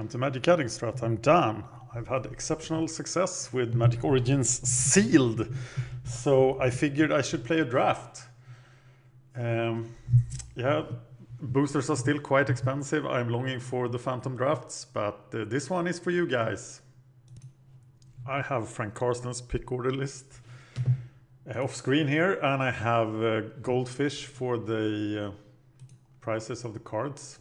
welcome to Magic Gathering Strat. I'm Dan. I've had exceptional success with Magic Origins Sealed, so I figured I should play a draft. Um, yeah, boosters are still quite expensive. I'm longing for the Phantom drafts, but uh, this one is for you guys. I have Frank Karsten's pick order list uh, off screen here, and I have uh, Goldfish for the uh, prices of the cards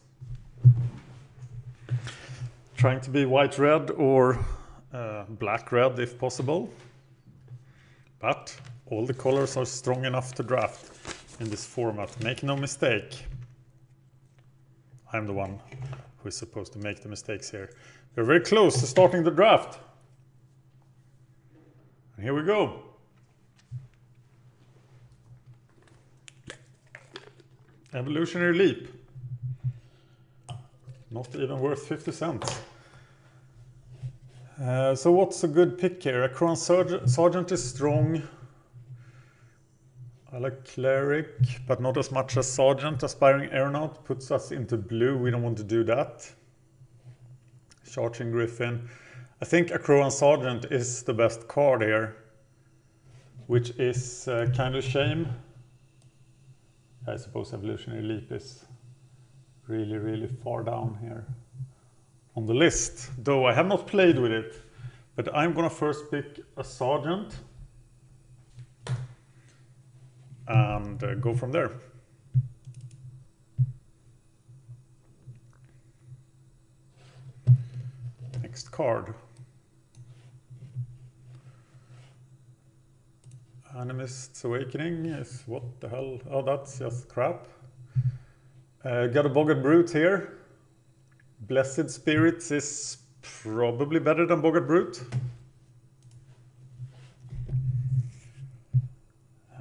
trying to be white red or uh, black red if possible. But all the colors are strong enough to draft in this format. Make no mistake. I'm the one who is supposed to make the mistakes here. We're very close to starting the draft. And here we go. Evolutionary Leap. Not even worth 50 cents. Uh, so what's a good pick here? Akroan Sergeant, Sergeant is strong. I like Cleric, but not as much as Sergeant. Aspiring Aeronaut puts us into blue. We don't want to do that. Charging Griffin. I think a Akroan Sergeant is the best card here, which is uh, kind of a shame. I suppose Evolutionary Leap is really, really far down here on the list, though I have not played with it. But I'm gonna first pick a sergeant and uh, go from there. Next card. Animist's Awakening is what the hell? Oh, that's just crap. Uh, got a Boggart Brute here. Blessed Spirits is probably better than Boggart Brute.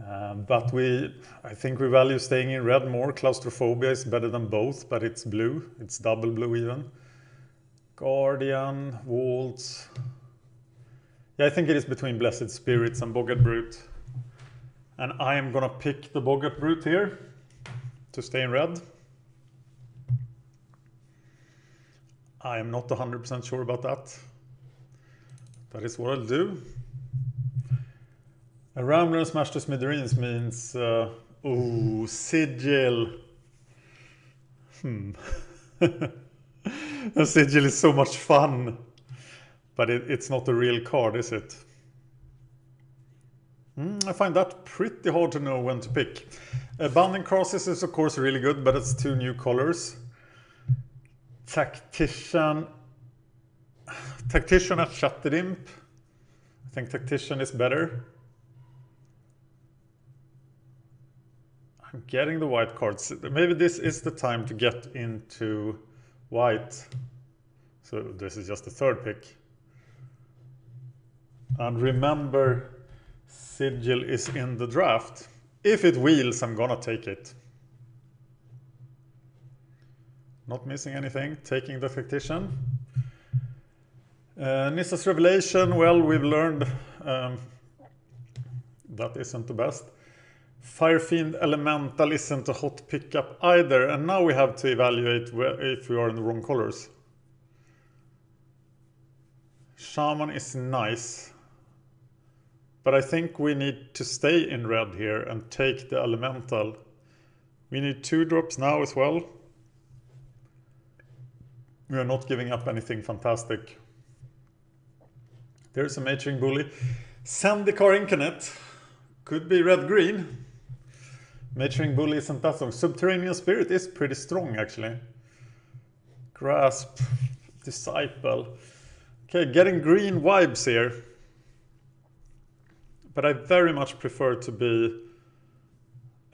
Uh, but we, I think we value staying in red more. Claustrophobia is better than both, but it's blue. It's double blue even. Guardian, Waltz. Yeah, I think it is between Blessed Spirits and Boggart Brute. And I am gonna pick the Boggart Brute here to stay in red. I am not 100% sure about that. That is what I'll do. A Rambler and Smash to Smithereens means... Uh, oh, Sigil. Hmm. a Sigil is so much fun. But it, it's not a real card, is it? Mm, I find that pretty hard to know when to pick. Uh, Bounding Krasis is of course really good, but it's two new colors. Tactician. Tactician at Shatterimp. I think Tactician is better. I'm getting the white cards. Maybe this is the time to get into white. So this is just the third pick. And remember, Sigil is in the draft. If it wheels, I'm gonna take it. Not missing anything. Taking the Tactician. Uh, Nissa's Revelation, well, we've learned um, that isn't the best. Firefiend Elemental isn't a hot pickup either, and now we have to evaluate if we are in the wrong colors. Shaman is nice, but I think we need to stay in red here and take the Elemental. We need two drops now as well. We are not giving up anything fantastic. There's a Mage-Ring Bully. Zendikar Incarnate. Could be red-green. Mage-Ring Bully isn't that strong. Subterranean Spirit is pretty strong, actually. Grasp. Disciple. Okay, getting green vibes here. But I very much prefer to be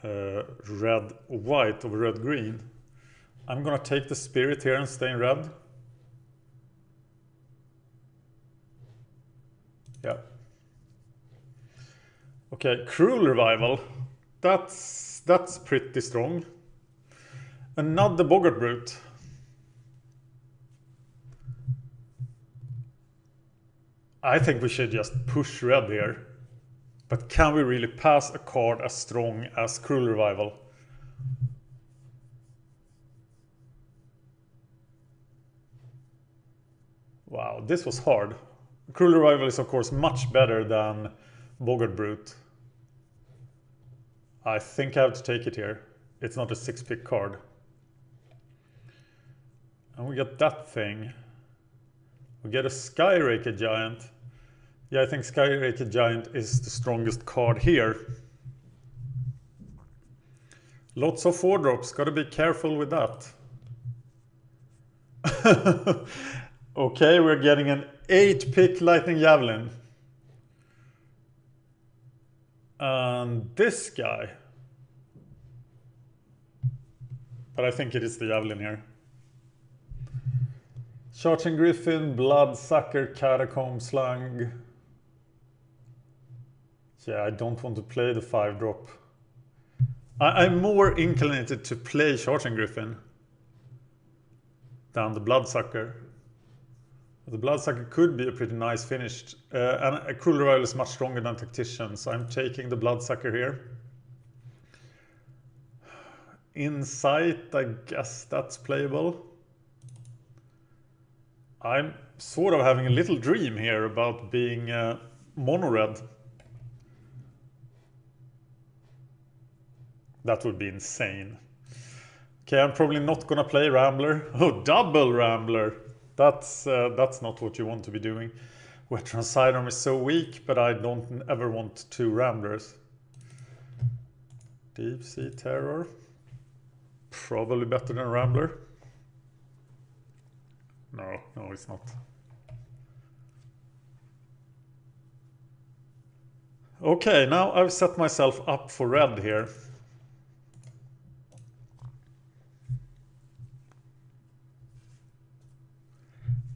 uh, red-white over red-green. I'm gonna take the spirit here and stay in red. Yeah. Okay, Cruel Revival. That's that's pretty strong. Another Boggart Brute. I think we should just push red here. But can we really pass a card as strong as Cruel Revival? Wow, this was hard. Cruel Revival is of course much better than Boggart Brute. I think I have to take it here. It's not a six pick card. And we get that thing. We get a Skyraker Giant. Yeah, I think Skyraker Giant is the strongest card here. Lots of four drops, gotta be careful with that. okay, we're getting an eight pick Lightning Javelin. And this guy. But I think it is the Javelin here. Charging Griffin, Bloodsucker, Catacomb Slug. Yeah, I don't want to play the 5 drop. I, am more inclinated to play Charging Griffin than the Bloodsucker. The Bloodsucker could be a pretty nice finish. Uh, and a Cruel Revival is much stronger than Tactician, so I'm taking the Bloodsucker here. Insight, I guess that's playable. I'm sort of having a little dream here about being uh, mono red. That would be insane. Okay, I'm probably not gonna play Rambler. Oh, double Rambler! That's uh, that's not what you want to be doing. Veteran Sidearm is so weak, but I don't ever want two Ramblers. Deep Sea Terror. Probably better than Rambler. No, no, it's not. Okay, now I've set myself up for red here.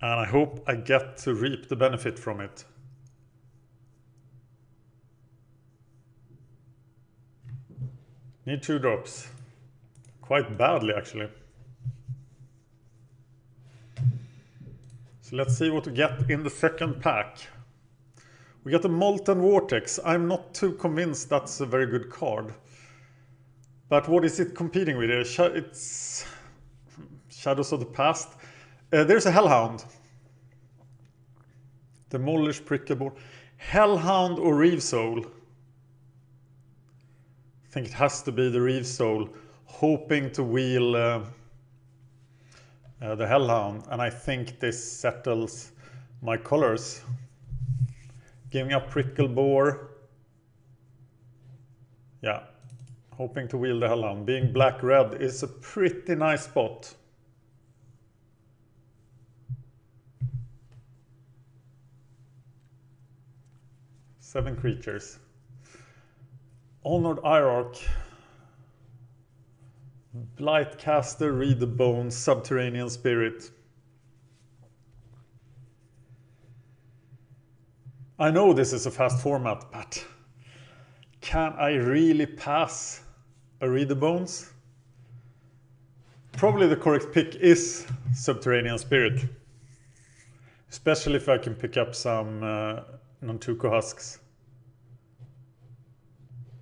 And I hope I get to reap the benefit from it. Need two drops. Quite badly, actually. So let's see what we get in the second pack. We get a Molten Vortex. I'm not too convinced that's a very good card. But what is it competing with? It's Shadows of the Past. Uh, there's a Hellhound. Demolish Prickleboar. Hellhound or Reave Soul? I think it has to be the Reave Soul. Hoping to wheel... Uh, uh, the Hellhound, and I think this settles my colors. Giving up Prickleboar. Yeah, hoping to wheel the Hellhound. Being black-red is a pretty nice spot. Seven creatures. Honored Hierarch. Blightcaster, Read the Bones, Subterranean Spirit. I know this is a fast format, but can I really pass a Read the Bones? Probably the correct pick is Subterranean Spirit. Especially if I can pick up some uh, Nantuko Husks.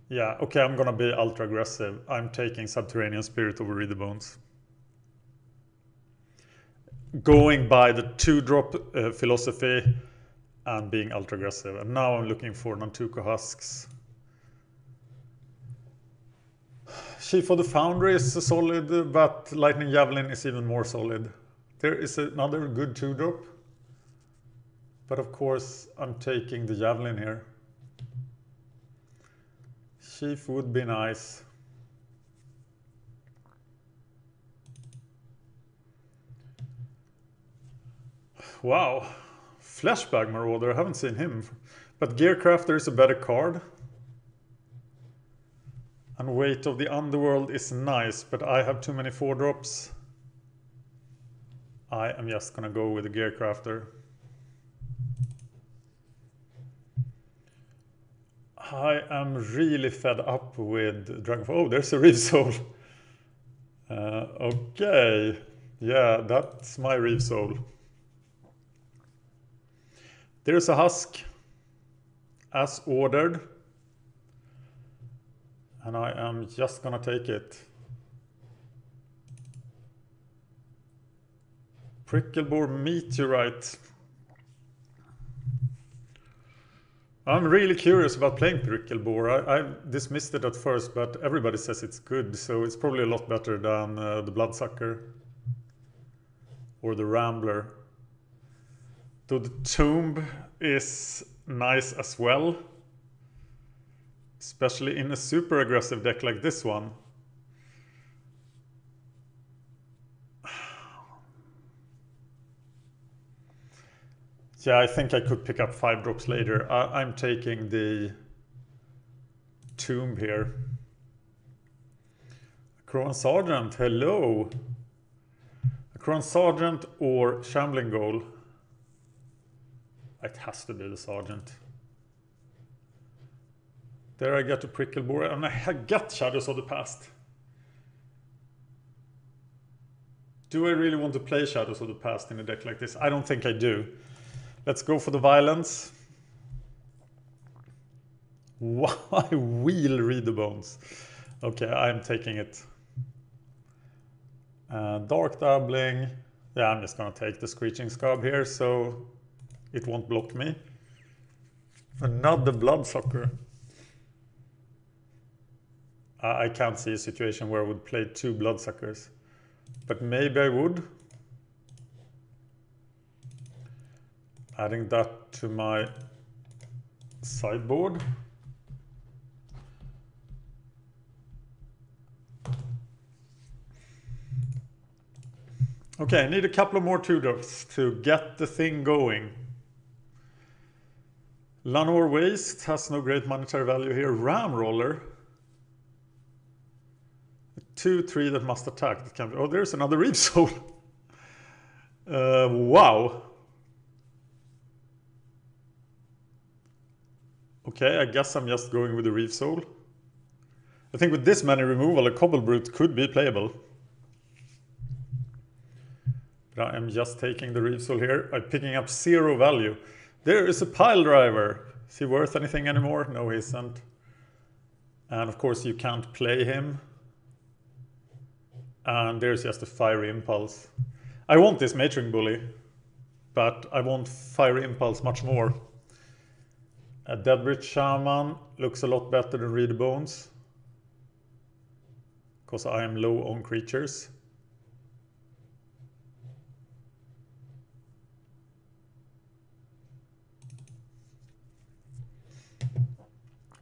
Yeah, okay, I'm gonna be ultra aggressive. I'm taking Subterranean Spirit over Read the Bones. Going by the two drop uh, philosophy and being ultra aggressive. And now I'm looking for Nantuko Husks. Chief of the Foundry is solid, but Lightning Javelin is even more solid. There is another good two drop. But of course, I'm taking the Javelin here. Chief would be nice. Wow. Flashback Marauder, I haven't seen him. But Gearcrafter is a better card. And Weight of the Underworld is nice, but I have too many 4 drops. I am just gonna go with the Gearcrafter. I am really fed up with Dragon. Oh, there's a Reave Soul. Uh, okay, yeah, that's my Reave Soul. There's a husk, as ordered, and I am just gonna take it. Prickleboar Meteorite. I'm really curious about playing Prickleboar. I, I dismissed it at first, but everybody says it's good, so it's probably a lot better than uh, the Bloodsucker or the Rambler. Though the Tomb is nice as well, especially in a super aggressive deck like this one. Yeah, I think I could pick up five drops later. I, am taking the tomb here. Akroan Sergeant, hello. Akroan Sergeant or Shambling Ghoul? It has to be the Sergeant. There I get to Prickleboar and I get Shadows of the Past. Do I really want to play Shadows of the Past in a deck like this? I don't think I do. Let's go for the violence. Why wheel read the bones? Okay, I'm taking it. Uh, Dark Dabbling. Yeah, I'm just gonna take the Screeching Skaab here so it won't block me. Another bloodsucker. I can't see a situation where I would play two bloodsuckers. But maybe I would. Adding that to my sideboard. Okay, I need a couple of more Tudors to get the thing going. Llanowar Waste has no great monetary value here. ram Ramroller. 2-3 that must attack. That can be, oh, there's another Reave Soul. Uh, wow. Okay, I guess I'm just going with the Reave Soul. I think with this many removal, a Cobble Brute could be playable. But I am just taking the Reave Soul here. I'm picking up zero value. There is a Pile Driver. Is he worth anything anymore? No, he isn't. And of course you can't play him. And there's just a Fiery Impulse. I want this Mage-Ring Bully, but I want Fiery Impulse much more. A Deadbridge Shaman looks a lot better than Read Bones. Because I am low on creatures.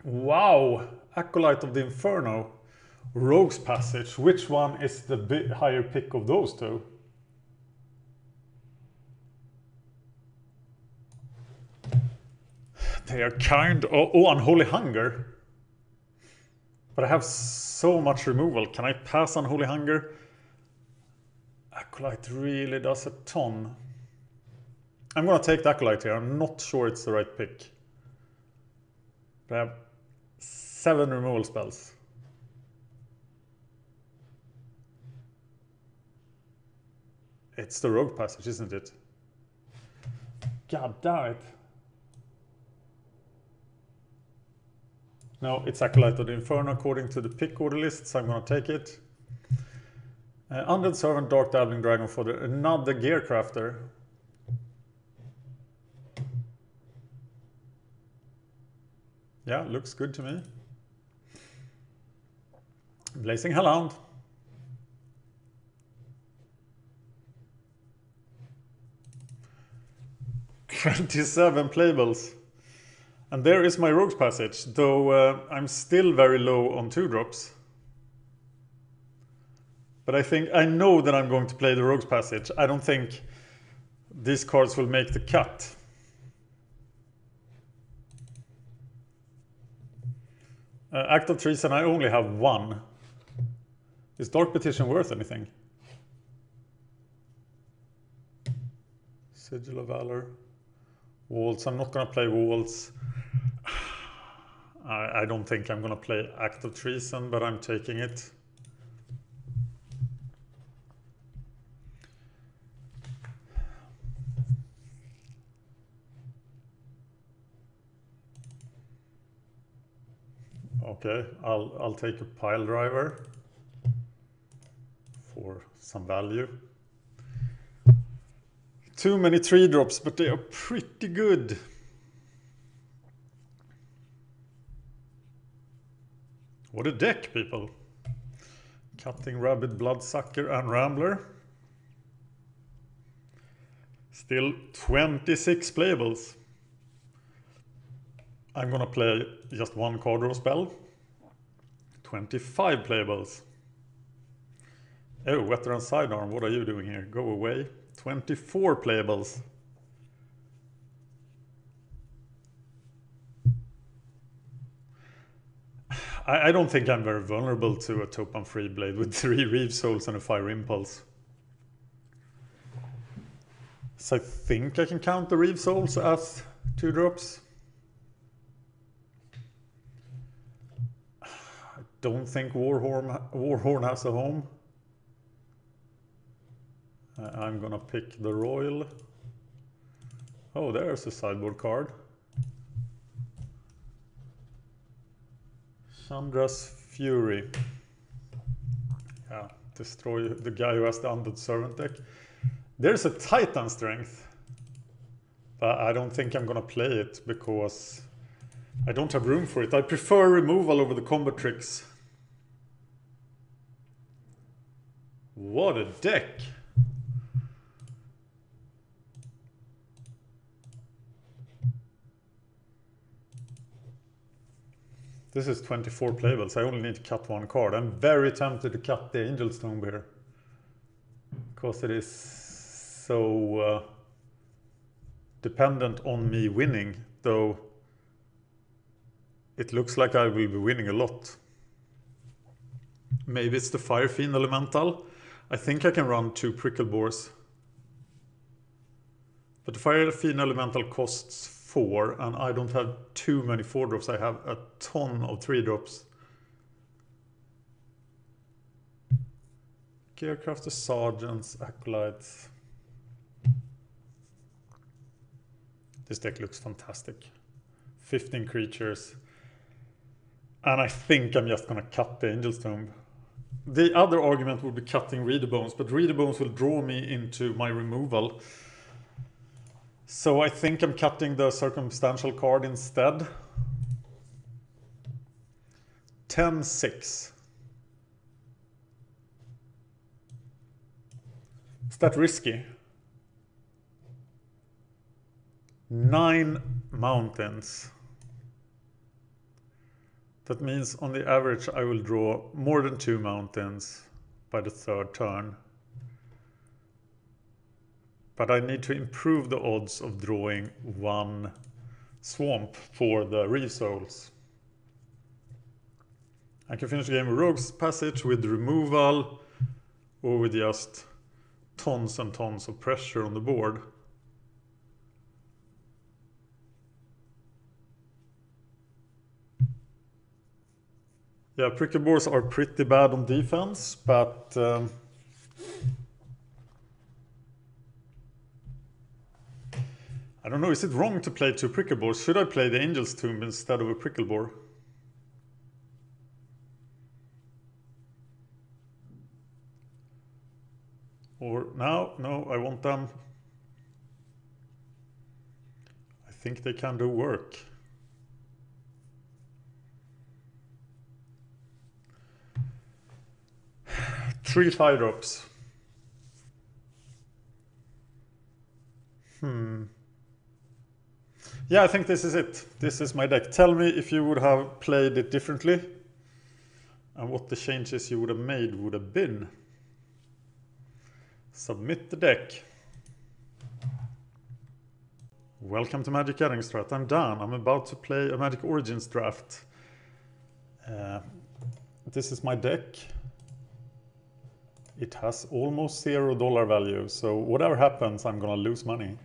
Wow! Acolyte of the Inferno. Rogue's Passage. Which one is the bit higher pick of those two? They are kind. Oh, oh, Unholy Hunger. But I have so much removal. Can I pass Unholy Hunger? Acolyte really does a ton. I'm gonna take the Acolyte here. I'm not sure it's the right pick. But I have seven removal spells. It's the Rogue Passage, isn't it? God damn it. No, it's Acolyte of the Inferno according to the pick order list, so I'm going to take it. Uh, Undead Servant, Dark Dabbling Dragon Fodder, another Gear Crafter. Yeah, looks good to me. Blazing Hellhound. Twenty-seven playables. And there is my Rogue's Passage, though uh, I'm still very low on two drops. But I think, I know that I'm going to play the Rogue's Passage. I don't think these cards will make the cut. Uh, Act of Treason, I only have one. Is Dark Petition worth anything? Sigil of Valor. Waltz, I'm not gonna play Waltz. I, I don't think I'm gonna play Act of Treason, but I'm taking it. Okay, I'll I'll take a pile driver for some value too many tree drops, but they are pretty good. What a deck, people. Cutting Rabbit, Bloodsucker and Rambler. Still 26 playables. I'm gonna play just one card draw spell. 25 playables. Oh, Veteran Sidearm, what are you doing here? Go away. 24 playables. I, I don't think I'm very vulnerable to a Topan Freeblade with three Reave Souls and a Fire Impulse. So I think I can count the Reave Souls as two drops. I don't think Warhorn, Warhorn has a home. Uh, I'm gonna pick the Royal. Oh, there's a sideboard card. Chandra's Fury. Yeah, destroy the guy who has the Undead Servant deck. There's a Titan Strength. But I don't think I'm gonna play it because I don't have room for it. I prefer removal over the combat tricks. What a deck! This is 24 playables. I only need to cut one card. I'm very tempted to cut the Angel's Tomb here. Because it is so uh, dependent on me winning. Though it looks like I will be winning a lot. Maybe it's the Fire Fiend Elemental. I think I can run two Prickleboars. But the Fire Fiend Elemental costs four and I don't have too many four drops. I have a ton of three drops. Gearcrafters, Sergeants, Acolytes. This deck looks fantastic. 15 creatures. And I think I'm just gonna cut the Angel's Tomb. The other argument would be cutting Read the Bones, but Read the Bones will draw me into my removal. So I think I'm cutting the circumstantial card instead. 10-6. Is that risky? Nine mountains. That means on the average I will draw more than two mountains by the third turn. But I need to improve the odds of drawing one swamp for the Reave Souls. I can finish the game with Rogue's Passage with removal or with just tons and tons of pressure on the board. Yeah, Prickleboars are pretty bad on defense, but um, I don't know, is it wrong to play two Prickleboars? Should I play the Angel's Tomb instead of a Prickleboar? Or now, no, I want them. I think they can do work. Three fire drops. Hmm. Yeah, I think this is it. This is my deck. Tell me if you would have played it differently and what the changes you would have made would have been. Submit the deck. Welcome to Magic Gathering Strat. I'm Dan. I'm about to play a Magic Origins draft. Uh, this is my deck. It has almost zero dollar value, so whatever happens, I'm gonna lose money.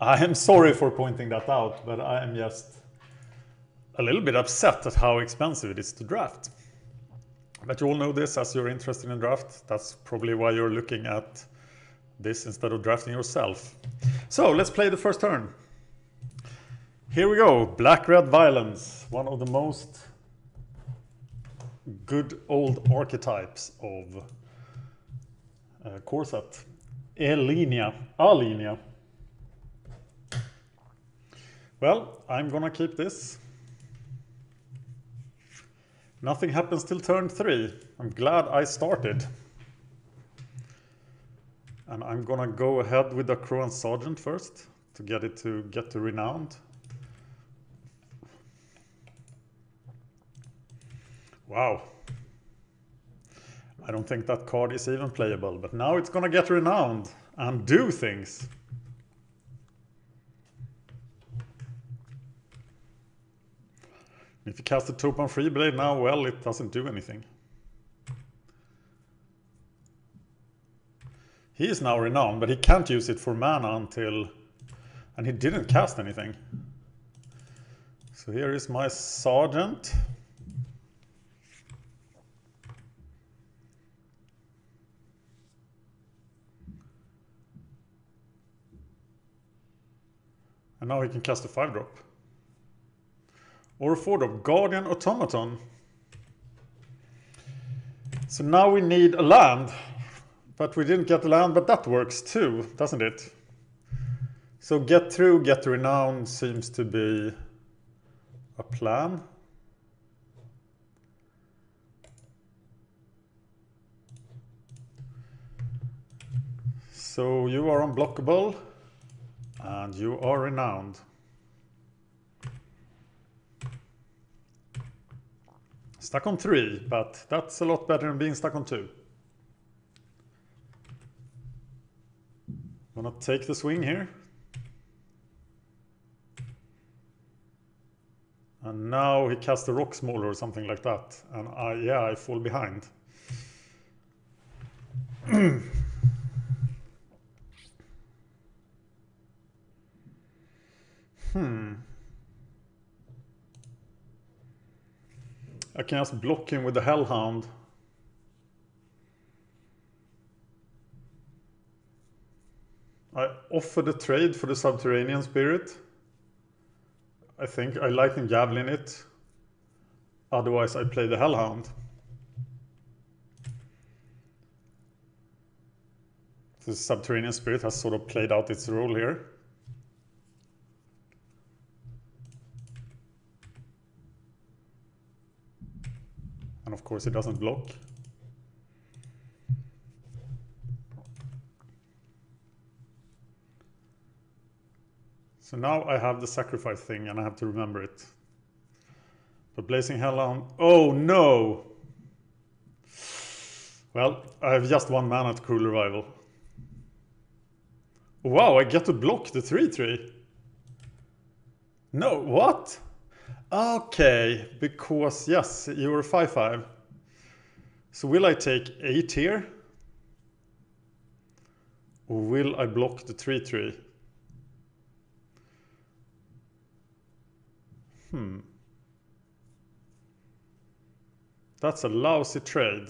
I am sorry for pointing that out, but I am just a little bit upset at how expensive it is to draft. But you all know this as you're interested in draft. That's probably why you're looking at this instead of drafting yourself. So let's play the first turn. Here we go, Black-Red Violence, one of the most good old archetypes of uh, core set. Elinia, Alinia. Well, I'm gonna keep this. Nothing happens till turn three. I'm glad I started. And I'm gonna go ahead with the Akroan Sergeant first to get it to get to Renowned. Wow. I don't think that card is even playable, but now it's gonna get Renowned and do things. If you cast a Topan Freeblade now, well, it doesn't do anything. He is now renowned, but he can't use it for mana until... And he didn't cast anything. So here is my Sergeant. And now he can cast a 5-drop. Or a 4-drop, Guardian Automaton. So now we need a land. But we didn't get the land, but that works too, doesn't it? So get through, get renown seems to be a plan. So you are unblockable and you are renowned. Stuck on three, but that's a lot better than being stuck on two. Gonna take the swing here. And now he casts the Rhox Mauler or something like that. And I, yeah, I fall behind. hmm. I can just block him with the Hellhound. I offer the trade for the Subterranean Spirit. I think I Lightning Javelin it. Otherwise I play the Hellhound. The Subterranean Spirit has sort of played out its role here. And of course it doesn't block. So now I have the sacrifice thing and I have to remember it. But Blazing Hellhound, oh no! Well, I have just one mana to Cruel Revival. Wow, I get to block the 3-3. No, what? Okay, because yes, you were 5-5. So will I take 8 here? Or will I block the 3-3? Hmm. That's a lousy trade.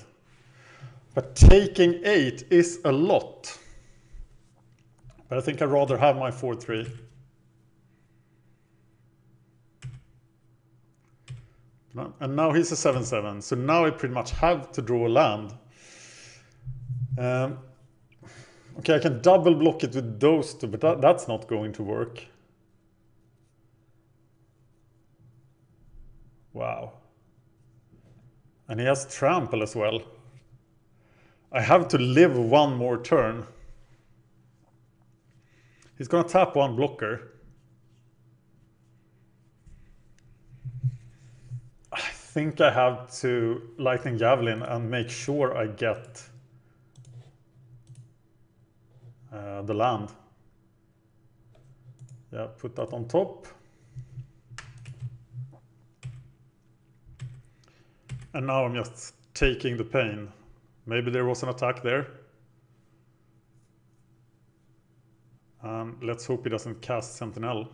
But taking 8 is a lot. But I think I'd rather have my 4-3. And now he's a 7-7. So now I pretty much have to draw a land. Um, okay, I can double block it with those two, but that, that's not going to work. Wow. And he has trample as well. I have to live one more turn. He's gonna tap one blocker. I think I have to Lightning Javelin and make sure I get uh, the land. Yeah, put that on top. And now I'm just taking the pain. Maybe there was an attack there. Um, let's hope he doesn't cast Sentinel.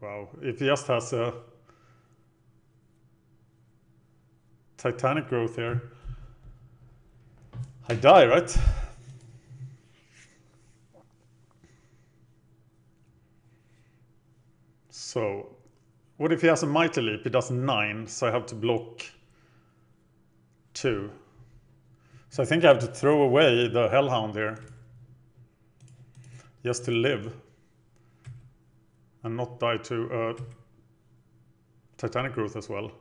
Wow, if he just has a Titanic growth here, I die, right? So what if he has a mighty leap? He does nine, so I have to block two. So I think I have to throw away the Hellhound here. Just to live. And not die to uh, Titanic growth as well.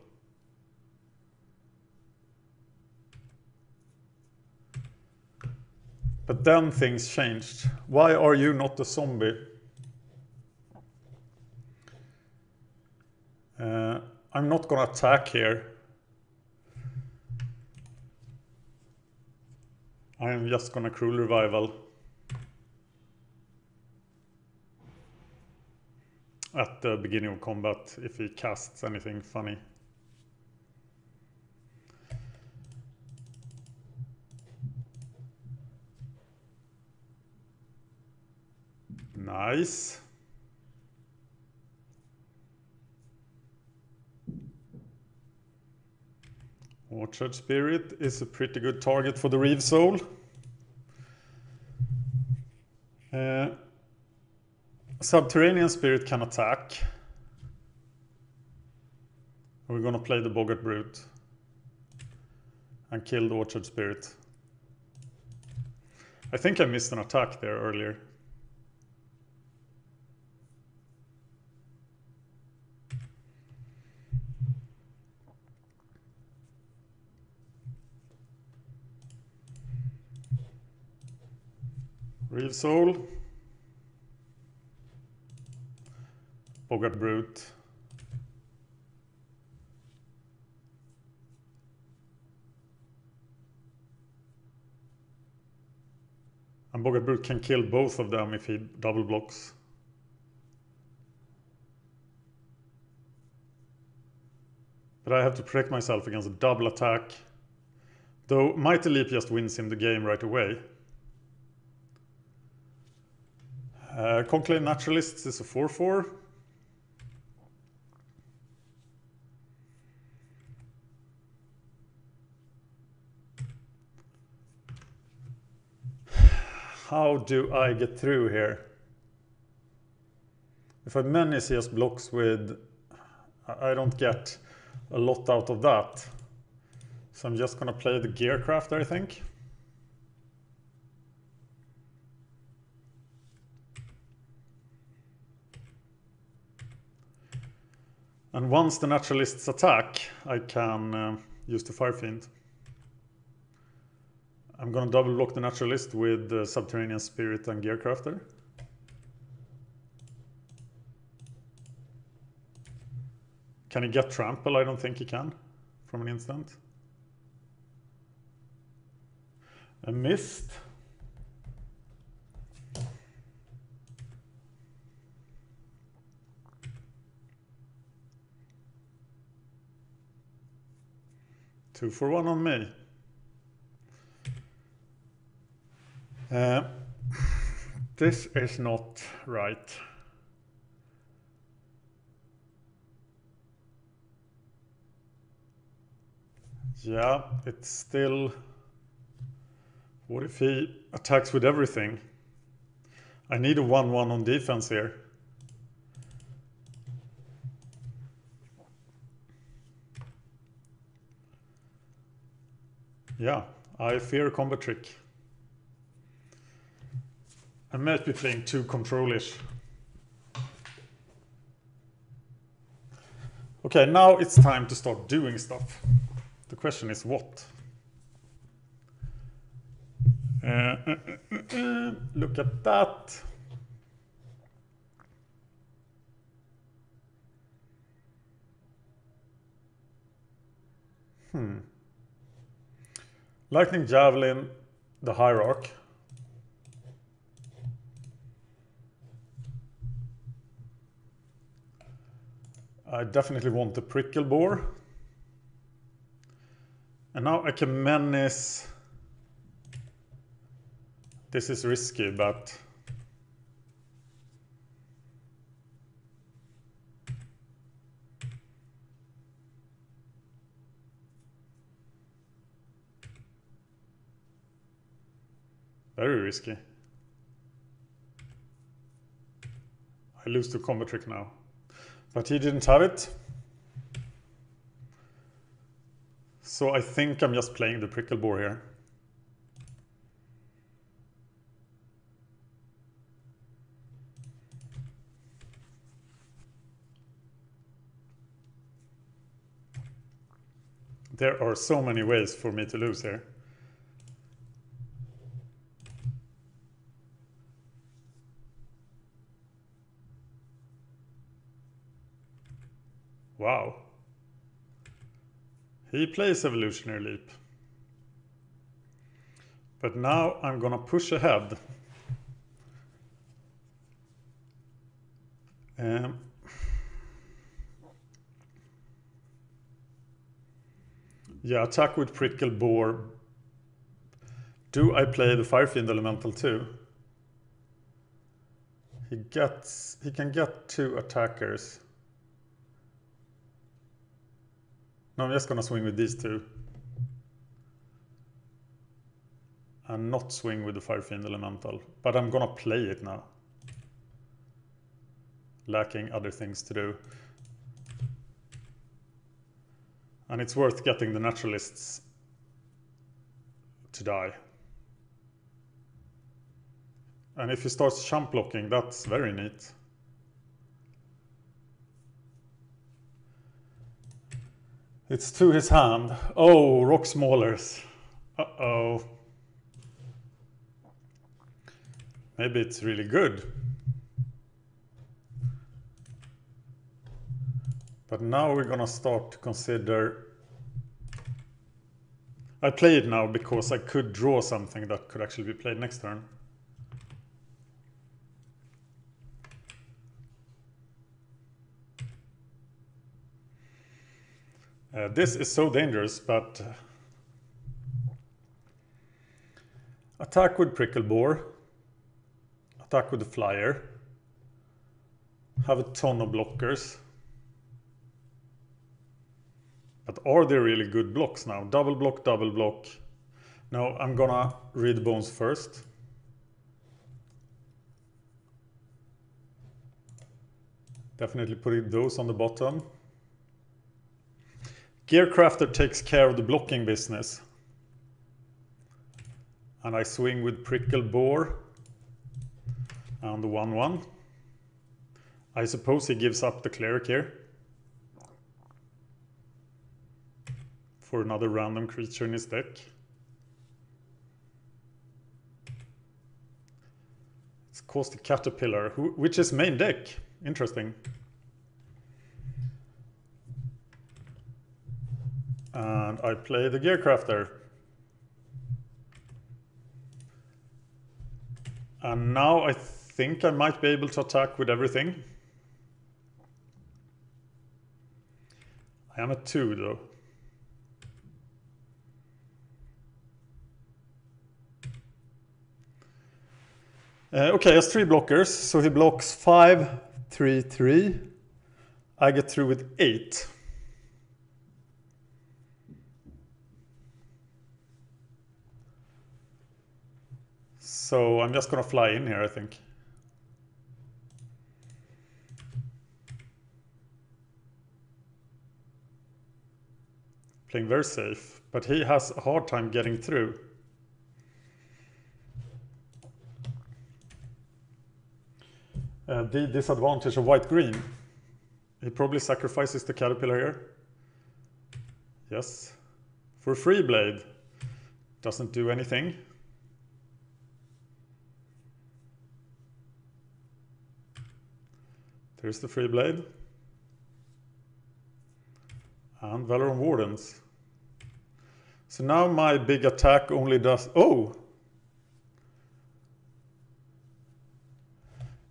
But then things changed. Why are you not a zombie? Uh, I'm not gonna attack here. I am just gonna cruel revival. At the beginning of combat if he casts anything funny. Nice. Orchard Spirit is a pretty good target for the Reave Soul. Uh, Subterranean Spirit can attack. We're gonna play the Boggart Brute and kill the Orchard Spirit. I think I missed an attack there earlier. Reave Soul. Boggart Brute. And Boggart Brute can kill both of them if he double blocks. But I have to protect myself against a double attack. Though Mighty Leap just wins him the game right away. Uh, Conclave Naturalists is a 4-4. How do I get through here? If I menace just blocks with... I don't get a lot out of that. So I'm just gonna play the Gearcrafter, I think. And once the naturalists attack, I can uh, use the Fire Fiend. I'm gonna double block the naturalist with the Subterranean Spirit and Gearcrafter. Can he get trample? I don't think he can from an instant. A mist. Two for one on me. Uh, this is not right. Yeah, it's still... What if he attacks with everything? I need a 1-1 on defense here. Yeah, I fear a combat trick. I must be playing too controlish. Okay, now it's time to start doing stuff. The question is what? Uh, uh, uh, look at that. Hmm. Lightning Javelin, the Hierarch. I definitely want the Prickleboar. And now I can menace. This is risky, but Very risky. I lose the combat trick now. But he didn't have it. So I think I'm just playing the Prickleboar here. There are so many ways for me to lose here. He plays Evolutionary Leap. But now I'm gonna push ahead. Um, yeah, attack with Prickleboar. Do I play the Firefiend Elemental too? He gets, he can get two attackers. No, I'm just gonna swing with these two. And not swing with the Firefiend Elemental. But I'm gonna play it now. Lacking other things to do. And it's worth getting the naturalists to die. And if he starts chump blocking, that's very neat. It's to his hand. Oh, Rhox Maulers. Uh-oh. Maybe it's really good. But now we're gonna start to consider... I play it now because I could draw something that could actually be played next turn. Uh, this is so dangerous, but uh, attack with Prickleboar, attack with the flyer, have a ton of blockers. But are they really good blocks now? Double block, double block. No, I'm gonna read bones first. Definitely putting those on the bottom. Gearcrafter takes care of the blocking business. And I swing with Prickleboar and the 1-1. I suppose he gives up the Cleric here. For another random creature in his deck. It's Caustic Caterpillar, who, which is main deck. Interesting. And I play the Gearcrafter. And now I think I might be able to attack with everything. I am at 2 though. Uh, okay, he has three blockers, so he blocks 5, 3, 3. I get through with 8. So I'm just gonna fly in here, I think. Playing very safe, but he has a hard time getting through. Uh, the disadvantage of white-green. He probably sacrifices the caterpillar here. Yes. For Freeblade. Doesn't do anything. Here's the Freeblade. And Valeron Wardens. So now my big attack only does... Oh!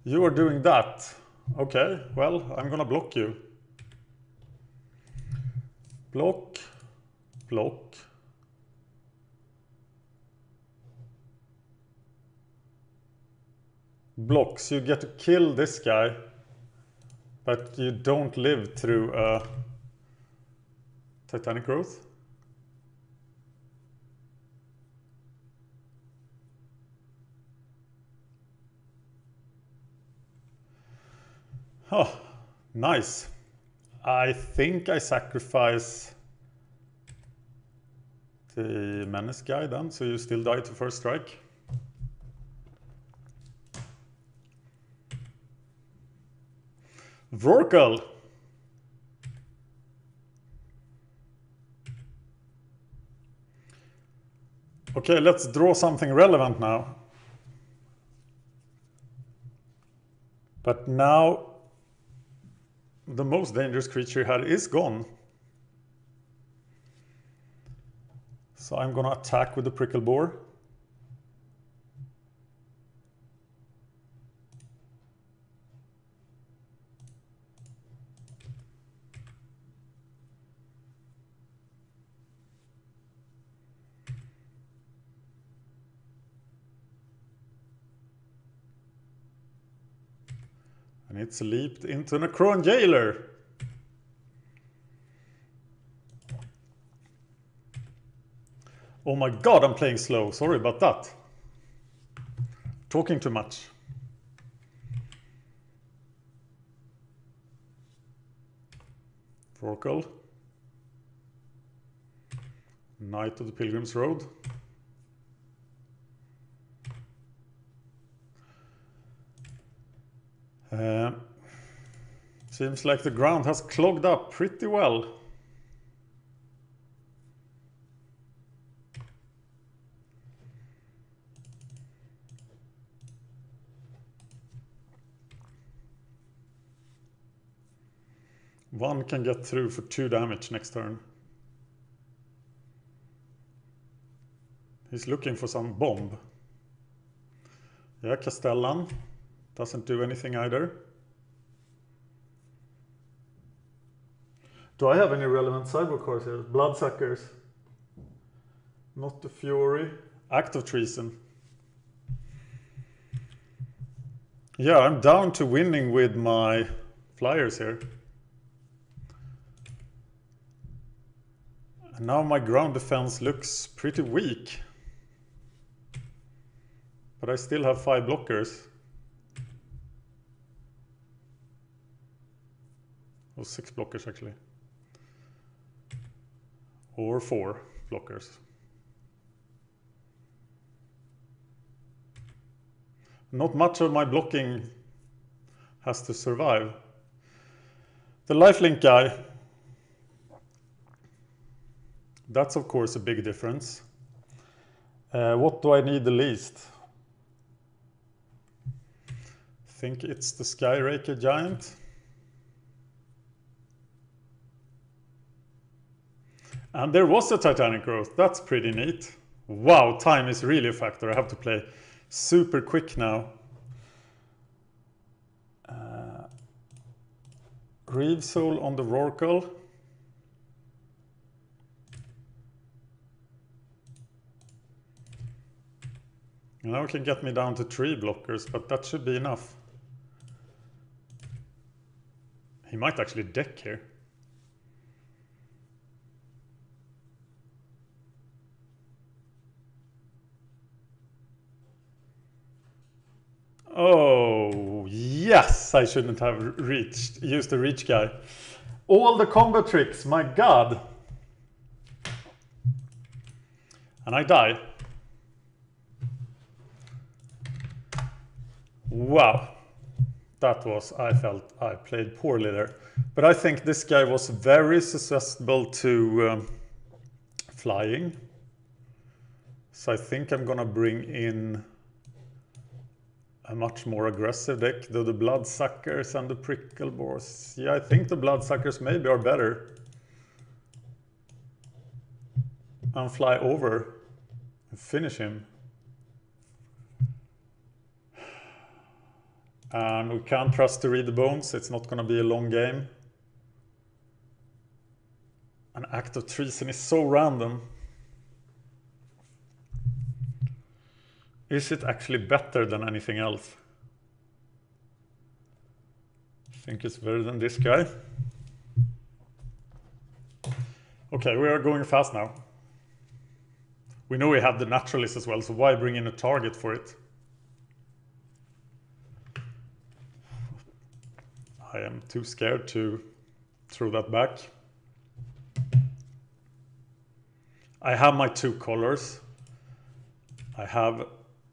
You are doing that. Okay, well, I'm gonna block you. Block, block. Blocks, you get to kill this guy. But you don't live through a Titanic growth? Oh, nice. I think I sacrifice the menace guy then, so you still die to first strike. Vorkel. Okay, let's draw something relevant now. But now the most dangerous creature you had is gone. So I'm gonna attack with the Prickleboar. It's leaped into Necron Jailer. Oh my god, I'm playing slow. Sorry about that. Talking too much. Vorkal. Knight of the Pilgrim's Road. Uh, seems like the ground has clogged up pretty well. One can get through for two damage next turn. He's looking for some bomb. Yeah, Castellan. Doesn't do anything either. Do I have any relevant sideboard cards here? Bloodsuckers. Not the Fury. Act of Treason. Yeah, I'm down to winning with my flyers here. And now my ground defense looks pretty weak. But I still have five blockers. Or six blockers actually. Or four blockers. Not much of my blocking has to survive. The lifelink guy, that's of course a big difference. Uh, what do I need the least? I think it's the Skyraker Giant. And there was a Titanic growth. That's pretty neat. Wow, time is really a factor. I have to play super quick now. Uh, Reave Soul on the Rorqual. Now it can get me down to three blockers, but that should be enough. He might actually deck here. Oh, yes, I shouldn't have reached, used the reach guy. All the combo tricks, my god. And I die. Wow. That was, I felt I played poorly there. But I think this guy was very susceptible to um, flying. So I think I'm gonna bring in a much more aggressive deck, though the Bloodsuckers and the Prickleboars. Yeah, I think the Bloodsuckers maybe are better. And fly over and finish him. And we can't trust to read the bones, it's not gonna be a long game. An act of treason is so random. Is it actually better than anything else? I think it's better than this guy. Okay, we are going fast now. We know we have the naturalist as well, so why bring in a target for it? I am too scared to throw that back. I have my two colors. I have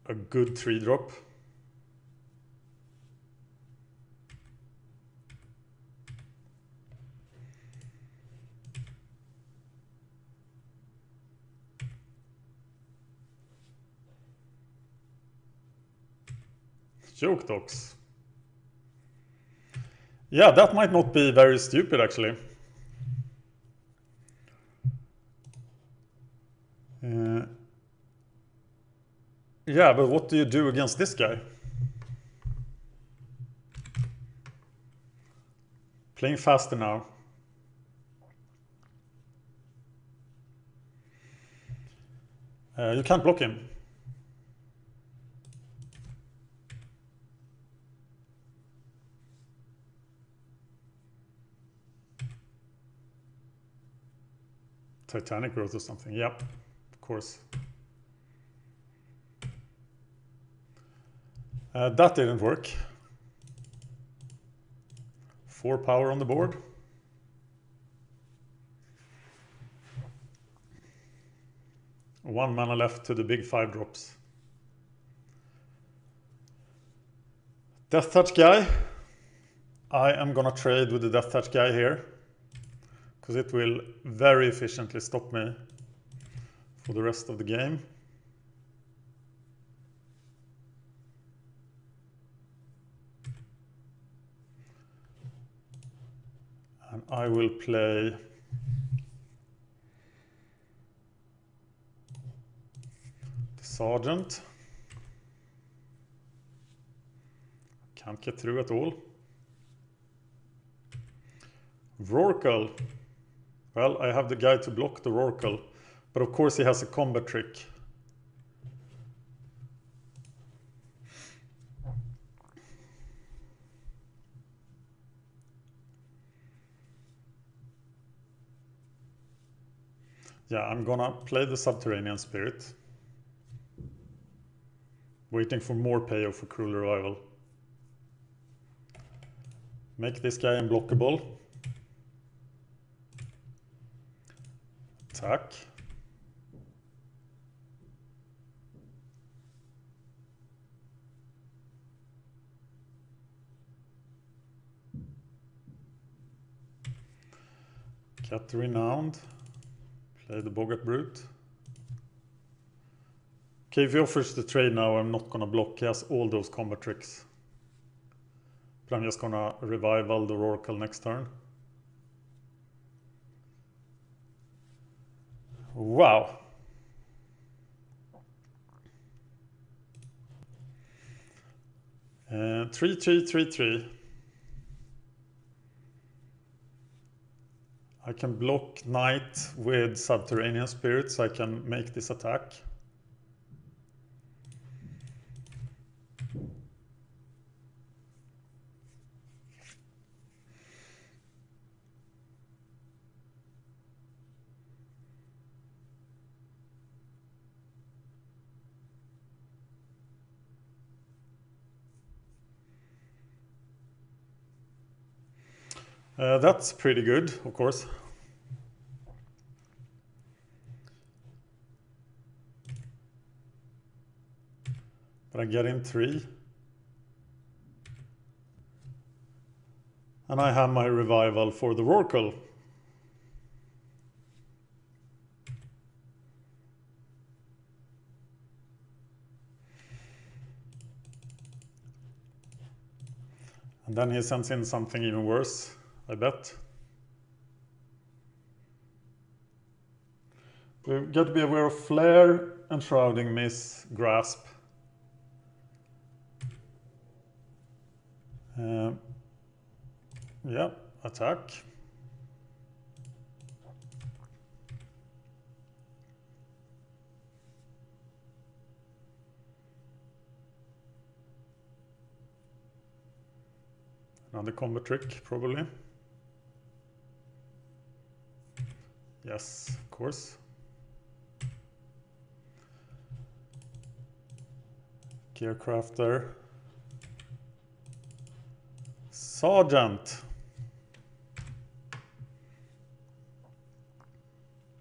a good three drop. Joke docs. Yeah, that might not be very stupid actually. Uh, yeah, but what do you do against this guy? Playing faster now. Uh, you can't block him. Titanic growth or something. Yep, of course. Uh, that didn't work. Four power on the board. One mana left to the big five drops. Death Touch guy. I am gonna trade with the Death Touch guy here. Because it will very efficiently stop me for the rest of the game. I will play the Sergeant. Can't get through at all. Rorqual. Well, I have the guy to block the Rorqual, but of course he has a combat trick. Yeah, I'm gonna play the Subterranean Spirit. Waiting for more payoff for Cruel Revival. Make this guy unblockable. Attack. Cat Renowned. Play the Boggart Brute. Okay, if he offers the trade now, I'm not gonna block. He has all those combat tricks. But I'm just gonna revival the Rorqual next turn. Wow. Uh, three, three, three, three. I can block Knight with Subterranean spirits. I can make this attack. Uh, that's pretty good, of course. But I get in three. And I have my revival for the Rorqual. And then he sends in something even worse. I bet. We've got to be aware of flare, Enshrouding Mist, grasp. Uh, yeah, attack. Another combat trick, probably. Yes, of course. Gearcrafter. Sergeant.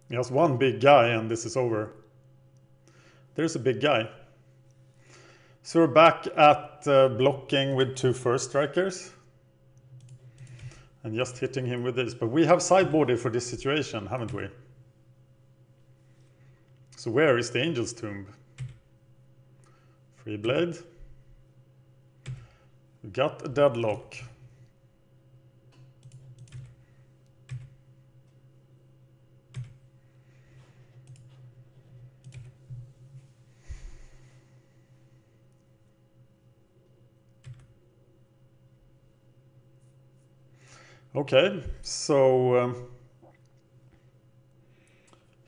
He has one big guy and this is over. There's a big guy. So we're back at uh, blocking with two first strikers and just hitting him with this. But we have sideboarded for this situation, haven't we? So where is the Angel's Tomb? Freeblade. Got a deadlock. Okay, so um,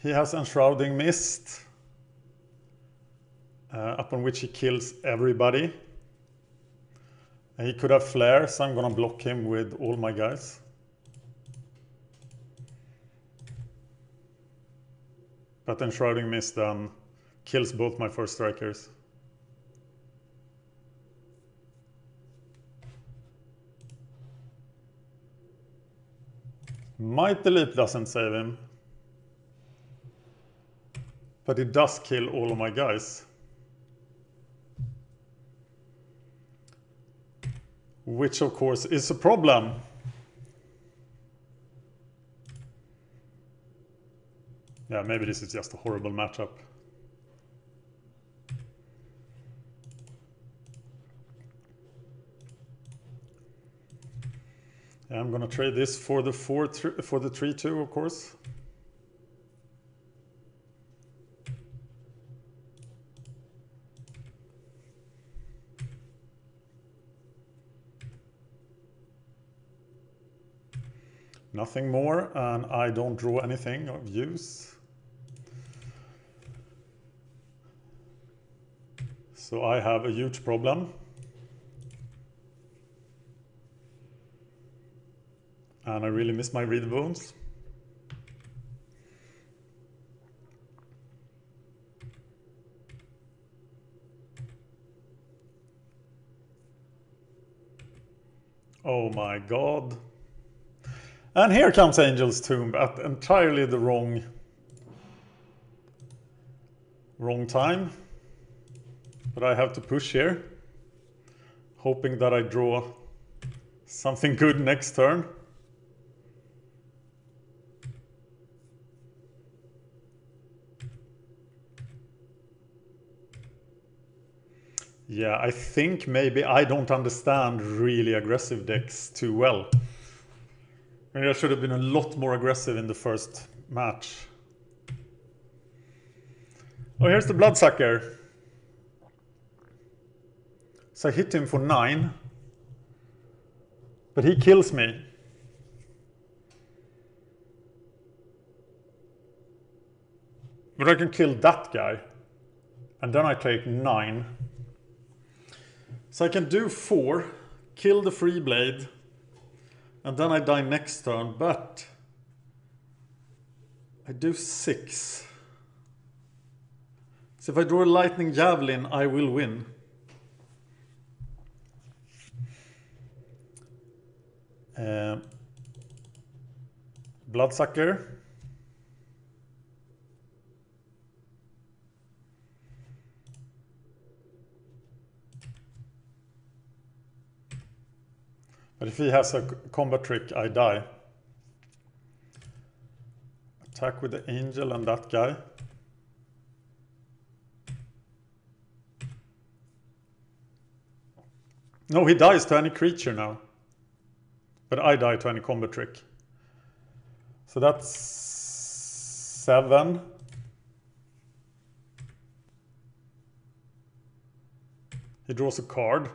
he has Enshrouding Mist, uh, upon which he kills everybody. And he could have Flare, so I'm gonna block him with all my guys. But Enshrouding Mist then kills both my first strikers. Mighty Leap doesn't save him. But it does kill all of my guys. Which of course is a problem. Yeah, maybe this is just a horrible matchup. I'm gonna trade this for the four for the three two, of course. Nothing more, and I don't draw anything of use. So I have a huge problem. And I really miss my read bones. Oh my god. And here comes Angel's Tomb at entirely the wrong wrong time. But I have to push here. Hoping that I draw something good next turn. Yeah, I think maybe I don't understand really aggressive decks too well. Maybe I should have been a lot more aggressive in the first match. Oh, here's the Bloodsucker. So I hit him for 9. But he kills me. But I can kill that guy. And then I take 9. So I can do four, kill the Freeblade, and then I die next turn, but I do six. So if I draw a lightning javelin, I will win. Uh, Bloodsucker. But if he has a combat trick, I die. Attack with the angel and that guy. No, he dies to any creature now. But I die to any combat trick. So that's seven. He draws a card.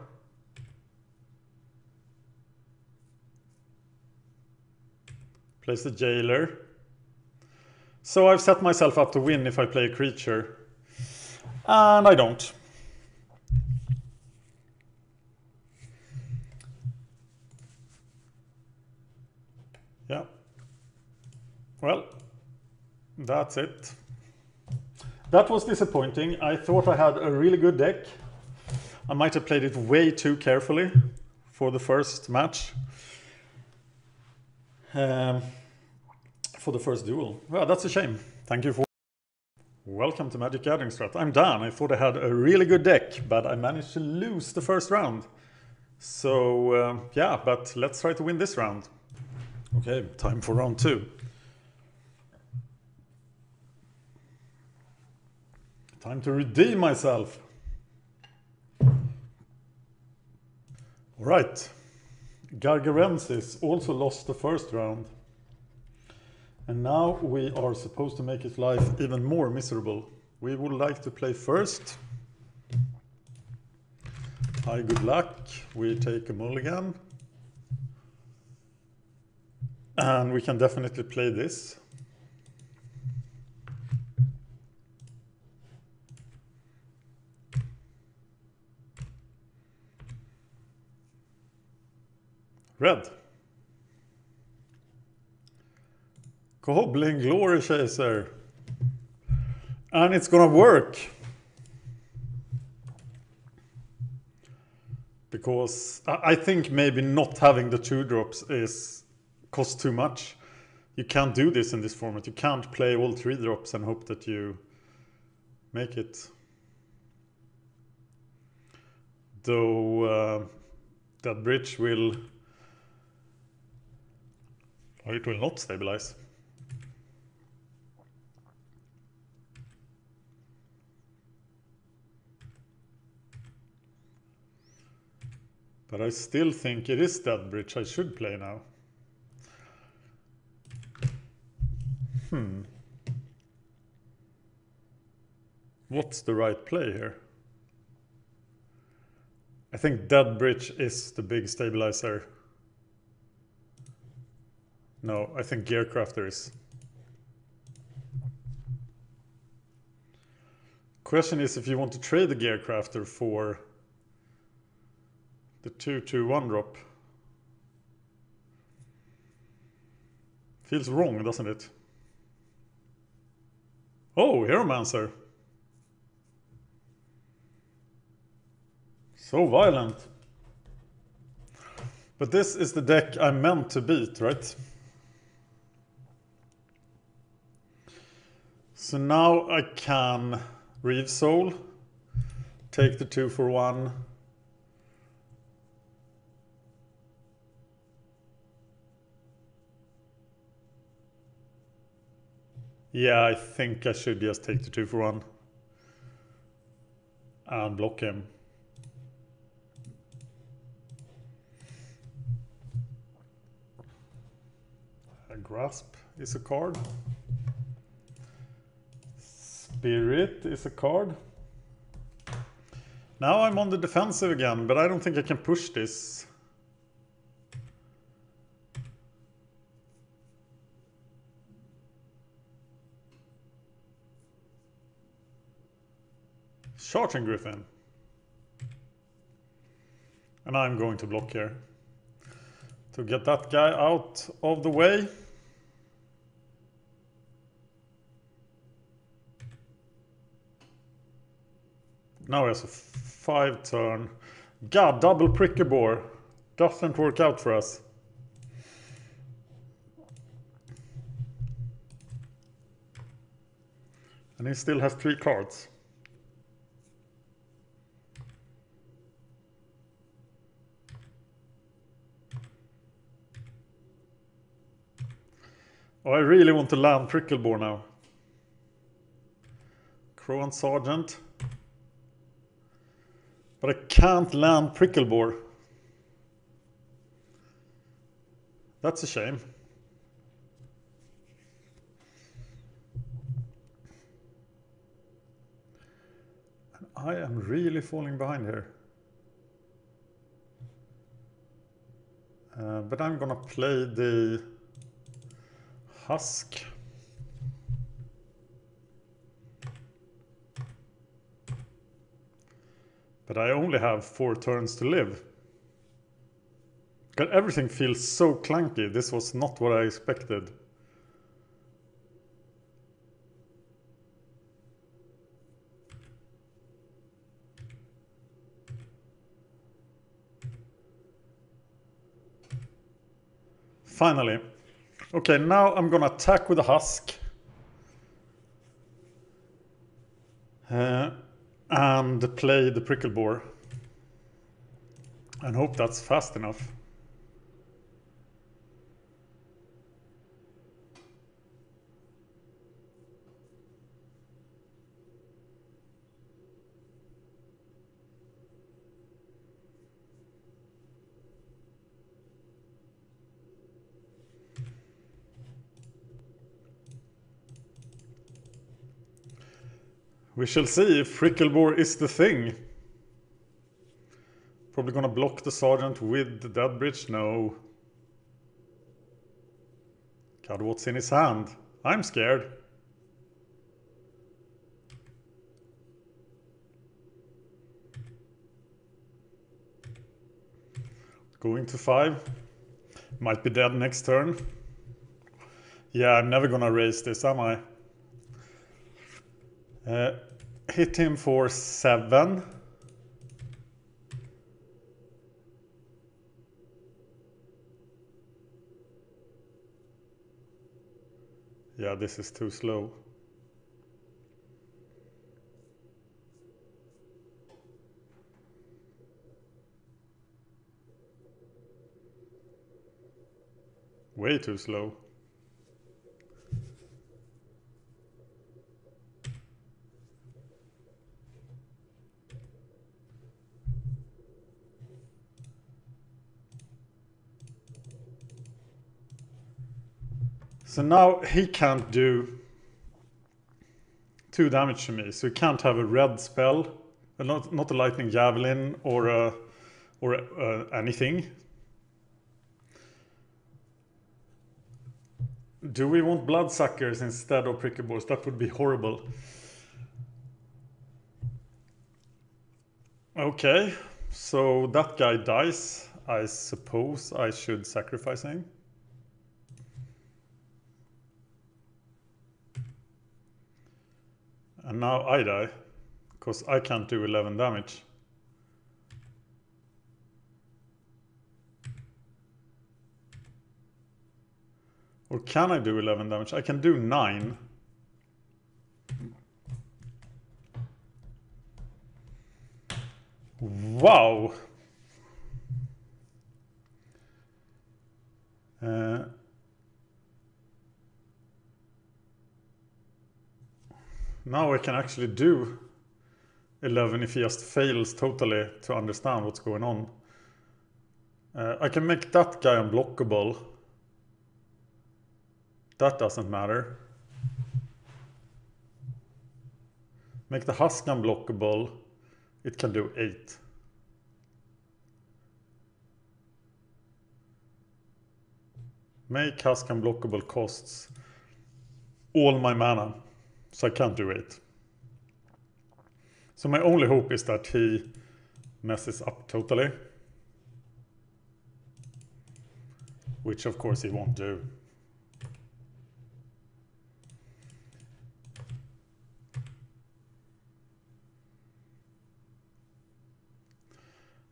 Place the jailer. So I've set myself up to win if I play a creature. And I don't. Yeah. Well, that's it. That was disappointing. I thought I had a really good deck. I might have played it way too carefully for the first match. Um, for the first duel. Well, that's a shame. Thank you for... Welcome to Magic Gathering Strat. I'm Dan. I thought I had a really good deck, but I managed to lose the first round. So, uh, yeah, but let's try to win this round. Okay, time for round two. Time to redeem myself. All right. Gargarensis also lost the first round. And now we are supposed to make his life even more miserable. We would like to play first. Hi, good luck. We take a mulligan. And we can definitely play this. Red. Goblin Glory Chaser. And it's gonna work. Because I think maybe not having the two drops is cost too much. You can't do this in this format. You can't play all three drops and hope that you make it. Though uh, that bridge will... It will not stabilize. But I still think it is that bridge I should play now. Hmm. What's the right play here? I think Dead Bridge is the big stabilizer. No, I think Gearcrafter is. Question is if you want to trade the Gearcrafter for the 2-2-1 drop. Feels wrong, doesn't it? Oh, Hieromancer. So violent. But this is the deck I'm meant to beat, right? So now I can Reave Soul, take the two for one, Yeah, I think I should just take the two for one. And block him. A grasp is a card. Spirit is a card. Now I'm on the defensive again, but I don't think I can push this. Charging Griffin. And I'm going to block here. To get that guy out of the way. Now he has a five turn. God, double Prickleboar. Doesn't work out for us. And he still has three cards. Oh, I really want to land Prickleboar now. Akroan Sergeant. But I can't land Prickleboar. That's a shame. And I am really falling behind here. Uh, but I'm gonna play the husk. But I only have four turns to live. God, everything feels so clunky. This was not what I expected. Finally. Okay, now I'm gonna attack with a husk. Uh, and play the Prickleboar. And hope that's fast enough. We shall see if Prickleboar is the thing. Probably gonna block the Sergeant with the Dead Bridge? No. God, what's in his hand? I'm scared. Going to five. Might be dead next turn. Yeah, I'm never gonna raise this, am I? Uh, hit him for seven. Yeah, this is too slow. Way too slow. So now he can't do two damage to me. So he can't have a red spell, not not a lightning javelin or a, or a, uh, anything. Do we want bloodsuckers instead of prickleballs? That would be horrible. Okay, so that guy dies. I suppose I should sacrifice him. And now I die, because I can't do 11 damage. Or can I do 11 damage? I can do 9. Wow! Uh, Now I can actually do 11 if he just fails totally to understand what's going on. Uh, I can make that guy unblockable. That doesn't matter. Make the husk unblockable. It can do 8. Make husk unblockable costs all my mana. So I can't do it. So my only hope is that he messes up totally. Which of course he won't do.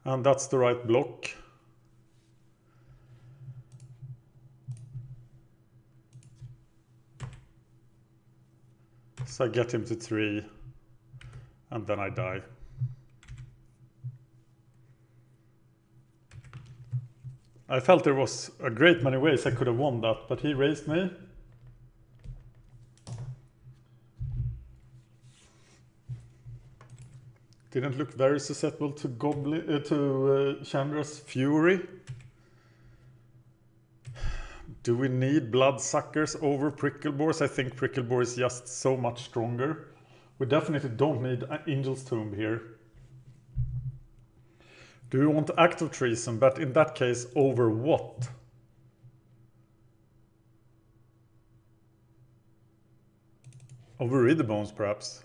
And that's the right block. So I get him to three and then I die. I felt there was a great many ways I could have won that, but he raised me. Didn't look very susceptible to Goblin uh, to uh, Chandra's Fury. Do we need bloodsuckers over Prickleboars? I think Prickleboar is just so much stronger. We definitely don't need Angel's Tomb here. Do we want Act of Treason, but in that case, over what? Over Bones, perhaps,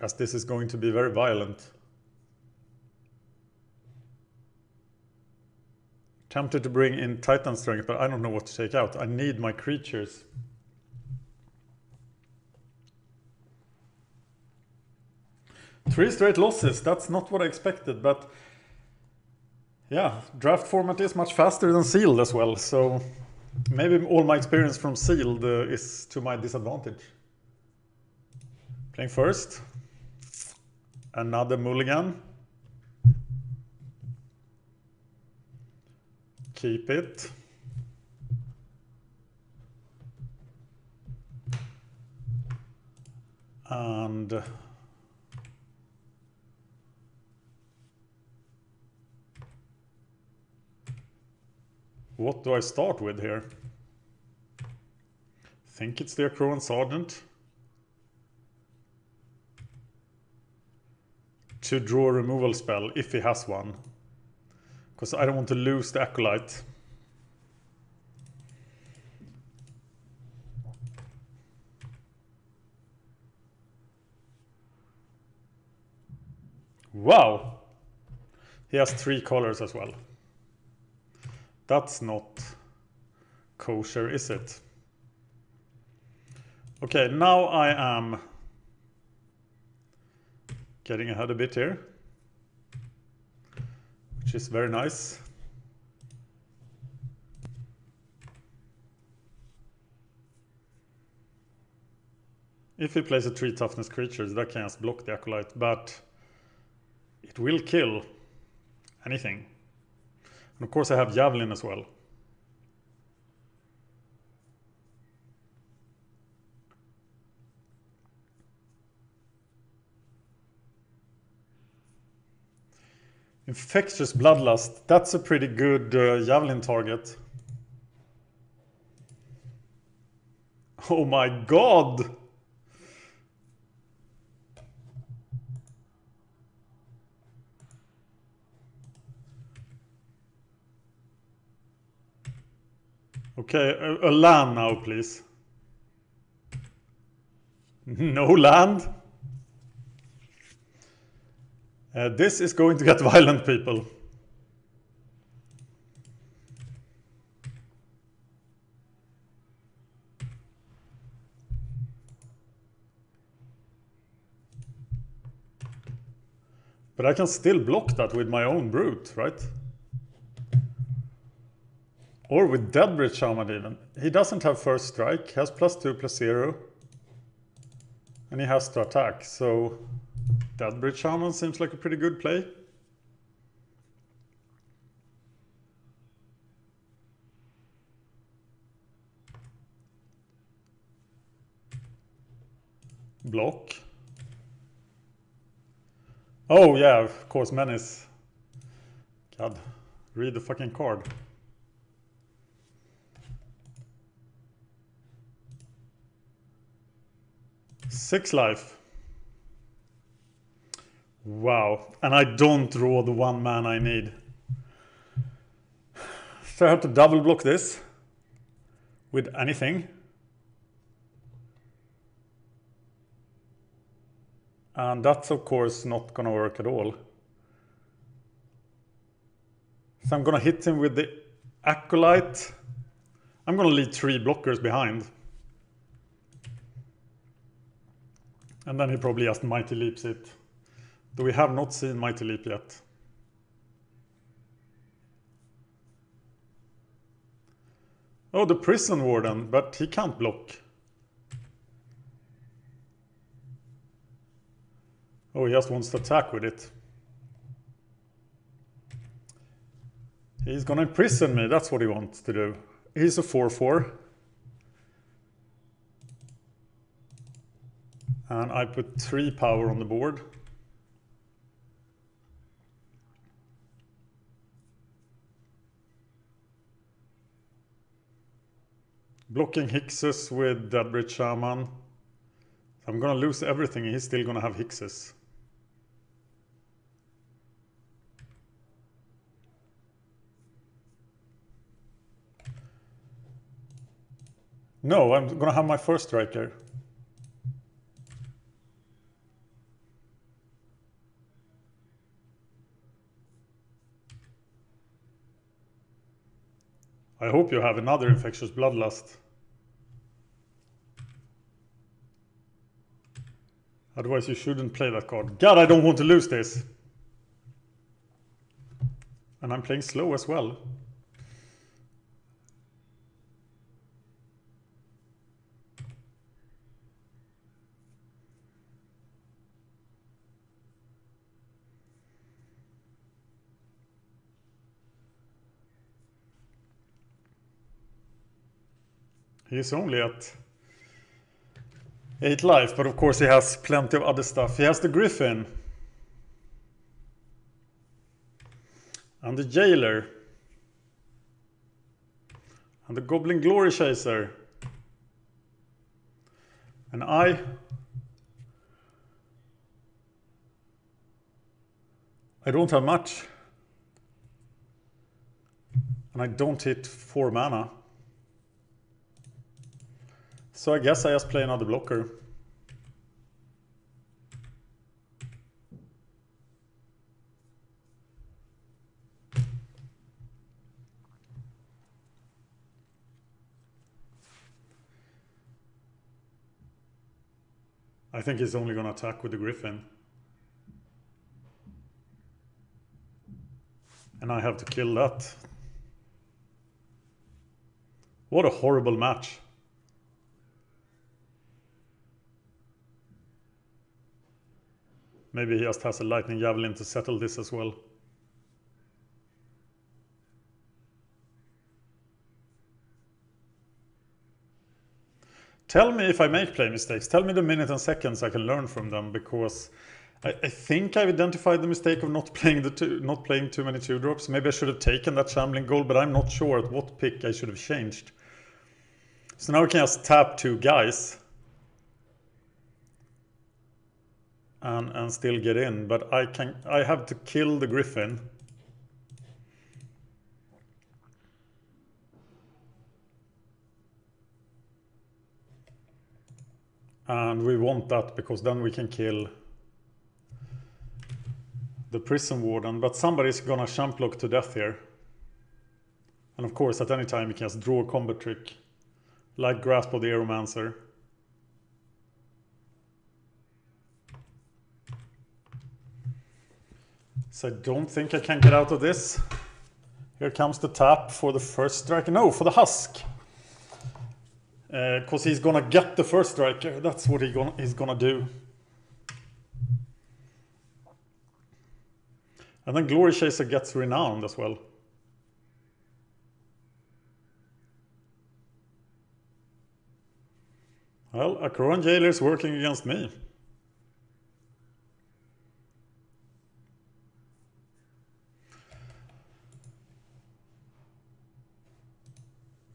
as this is going to be very violent. Tempted to bring in Titan Strength, but I don't know what to take out. I need my creatures. Three straight losses, that's not what I expected, but yeah, draft format is much faster than sealed as well, so maybe all my experience from sealed uh, is to my disadvantage. Playing first, another mulligan. Keep it. And what do I start with here? think it's the Akroan Sergeant. to draw a removal spell if he has one. Because I don't want to lose the Acolyte. Wow! He has three colors as well. That's not kosher, is it? Okay, now I am getting ahead a bit here, which is very nice. If he plays a 3 toughness creature, that can just block the Acolyte, but it will kill anything. And of course I have Javelin as well. Infectious Bloodlust. That's a pretty good uh, Javelin target. Oh my god! Okay, a, a land now, please. No land? Uh, this is going to get violent, people. But I can still block that with my own brute, right? Or with Deadbridge Shaman even. He doesn't have first strike, he has plus two, plus zero. And he has to attack, so... Deadbridge Shaman seems like a pretty good play. Block. Oh yeah, of course, Menace. God, read the fucking card. Six life. Wow. And I don't draw the one man I need. So I have to double block this with anything. And that's of course not gonna work at all. So I'm gonna hit him with the Acolyte. I'm gonna leave three blockers behind. And then he probably just Mighty Leaps it. Though we have not seen Mighty Leap yet. Oh, the Prison Warden, but he can't block. Oh, he just wants to attack with it. He's gonna imprison me, that's what he wants to do. He's a 4-4. And I put 3 power on the board. Blocking Hixus with Deadbridge Shaman. I'm gonna lose everything he's still gonna have Hixus. No, I'm gonna have my first striker. I hope you have another infectious bloodlust. Otherwise you shouldn't play that card. God, I don't want to lose this. And I'm playing slow as well. He's only at 8 life, but of course he has plenty of other stuff. He has the Griffin. And the Jailer. And the Goblin Glory Chaser. And I... I don't have much. And I don't hit 4 mana. So I guess I just play another blocker. I think he's only going to attack with the Griffin. And I have to kill that. What a horrible match. Maybe he just has a lightning javelin to settle this as well. Tell me if I make play mistakes. Tell me the minutes and seconds I can learn from them because I, I think I've identified the mistake of not playing the two, not playing too many two drops. Maybe I should have taken that Shambling Ghoul, but I'm not sure at what pick I should have changed. So now we can just tap two guys. And, and still get in, but I can I have to kill the griffin. And we want that because then we can kill the prison warden. But somebody's gonna champ block to death here. And of course, at any time you can just draw a combat trick. Like Grasp of the Hieromancer. So I don't think I can get out of this. Here comes the tap for the first strike. No, for the husk because uh, he's gonna get the first striker. That's what he gonna, he's gonna do. And then Glory Chaser gets renowned as well. Well, Akroan Jailer is working against me.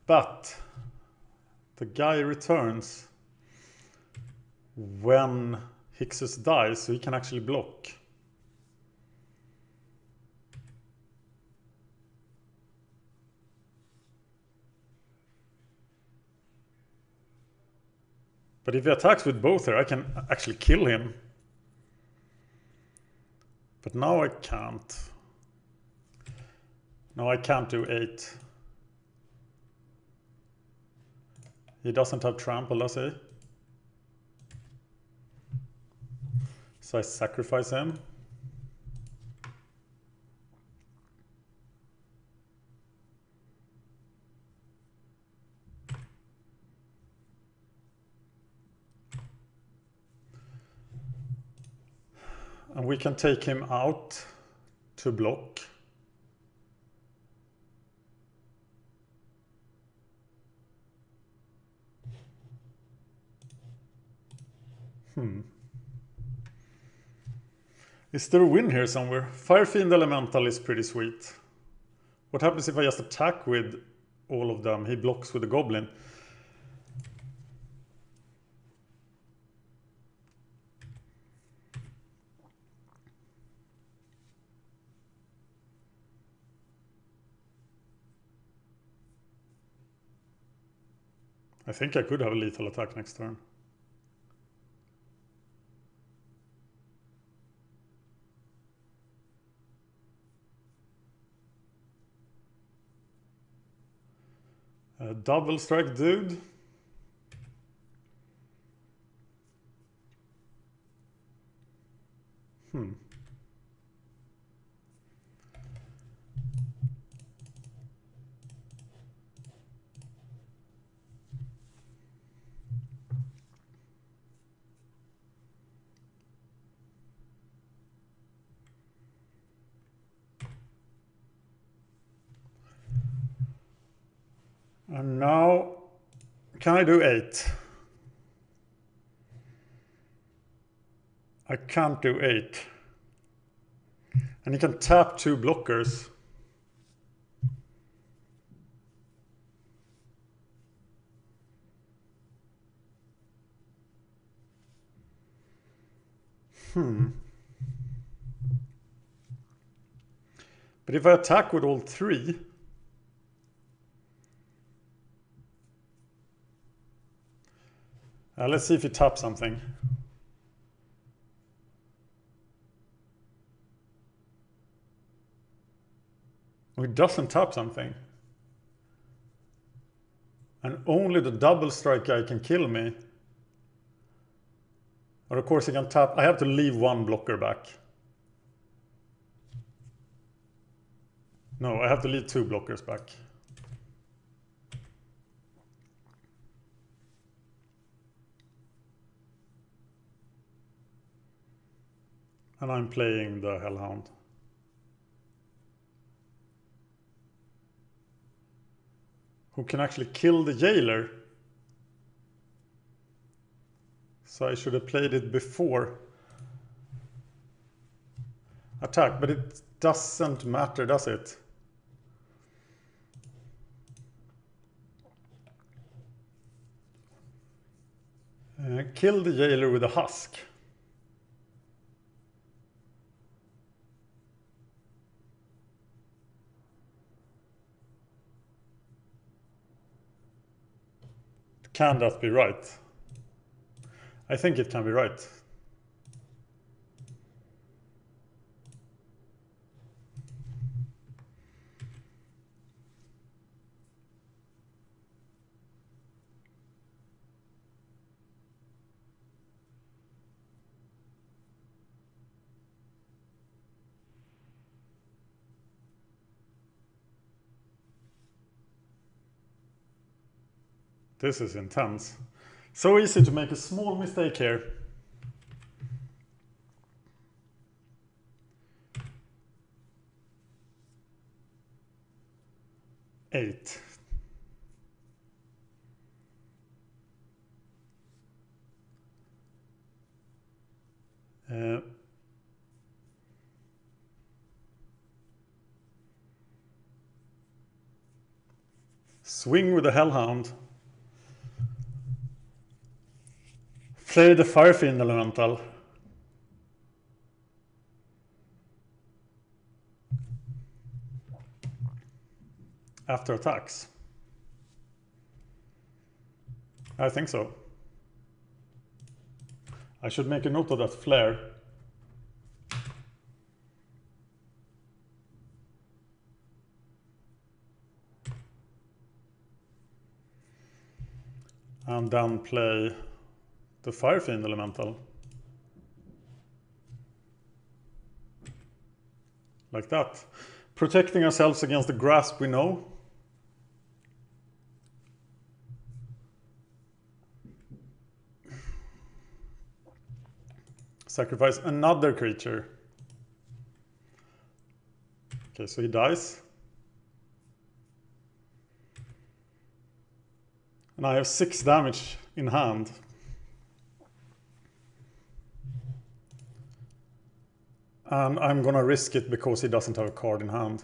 But the guy returns when Hixus dies, so he can actually block. But if he attacks with both here, I can actually kill him. But now I can't. No, I can't do 8. He doesn't have trample, does he? So I sacrifice him. And we can take him out to block. Hmm. Is there a win here somewhere? Firefiend Elemental is pretty sweet. What happens if I just attack with all of them? He blocks with the Goblin. I think I could have a lethal attack next turn. A double strike dude. Hmm. And now, can I do 8? I can't do 8. And you can tap two blockers. Hmm. But if I attack with all three, uh, let's see if he taps something. He doesn't tap something. And only the double strike guy can kill me. Or of course he can tap. I have to leave one blocker back. No, I have to leave two blockers back. And I'm playing the Hellhound. Who can actually kill the jailer. So I should have played it before attack, but it doesn't matter, does it? Uh, kill the jailer with a husk. Can that be right? I think it can be right. This is intense. So easy to make a small mistake here. Eight. Uh, swing with the Hellhound. Play the Firefiend Elemental. After attacks. I think so. I should make a note of that flare. And then play the Firefiend Elemental. Like that. Protecting ourselves against the grasp we know. Sacrifice another creature. Okay, so he dies. And I have six damage in hand. And I'm gonna risk it because he doesn't have a card in hand.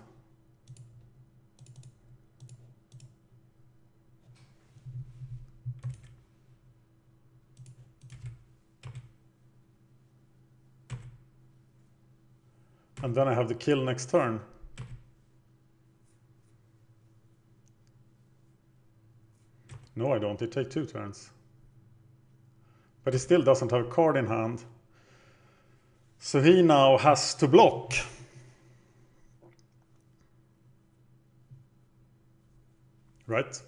And then I have the kill next turn. No, I don't. It takes two turns. But he still doesn't have a card in hand. So he now has to block. Right?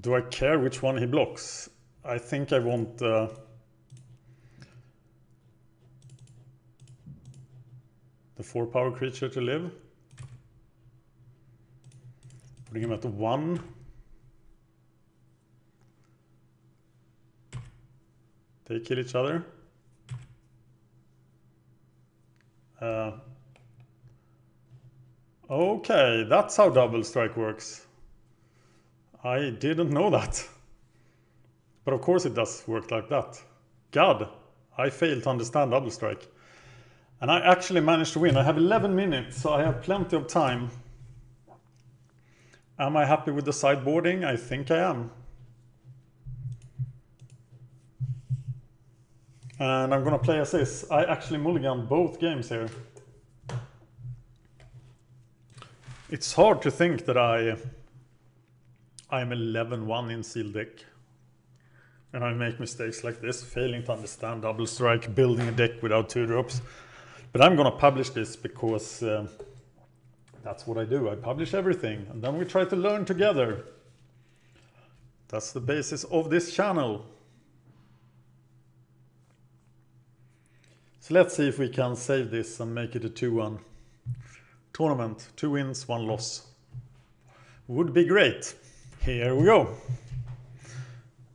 Do I care which one he blocks? I think I want uh, the four power creature to live. Putting him at one. They kill each other. Uh, okay, that's how double strike works. I didn't know that. But of course it does work like that. God, I failed to understand double strike. And I actually managed to win. I have 11 minutes, so I have plenty of time. Am I happy with the sideboarding? I think I am. And I'm gonna play as. I actually mulligan both games here. It's hard to think that I I'm 11-1 in sealed deck. And I make mistakes like this, failing to understand double strike, building a deck without two drops. But I'm gonna publish this because uh, that's what I do. I publish everything and then we try to learn together. That's the basis of this channel. So let's see if we can save this and make it a 2-1 tournament. Two wins, one loss. Would be great. Here we go.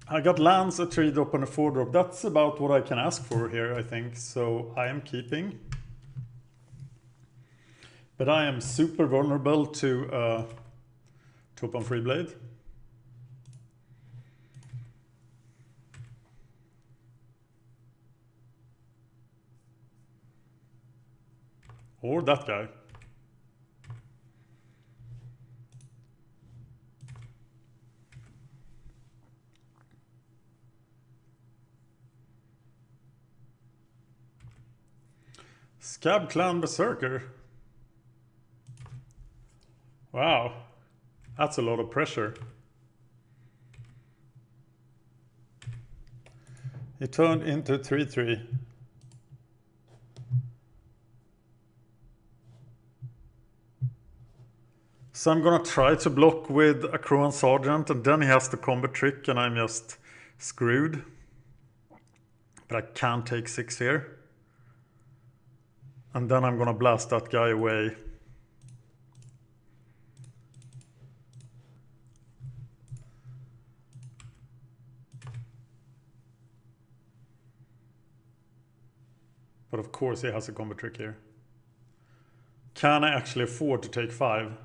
I got lands, a 3 drop and a 4 drop. That's about what I can ask for here, I think. So I am keeping. But I am super vulnerable to uh, Topan Or that guy. Scab Clan Berserker. Wow, that's a lot of pressure. He turned into 3-3. So I'm gonna try to block with Akroan Sergeant and then he has the combat trick and I'm just screwed. But I can't take six here. And then I'm gonna blast that guy away. But of course he has a combo trick here. Can I actually afford to take five?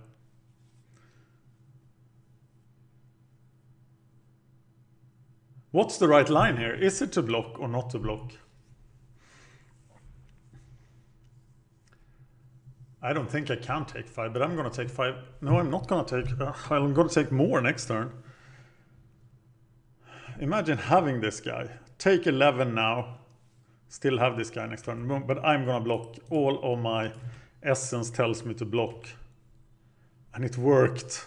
What's the right line here? Is it to block or not to block? I don't think I can take five, but I'm gonna take five. No, I'm not gonna take, uh, I'm gonna take more next turn. Imagine having this guy. Take 11 now. Still have this guy next turn, but I'm gonna block. All of my essence tells me to block. And it worked.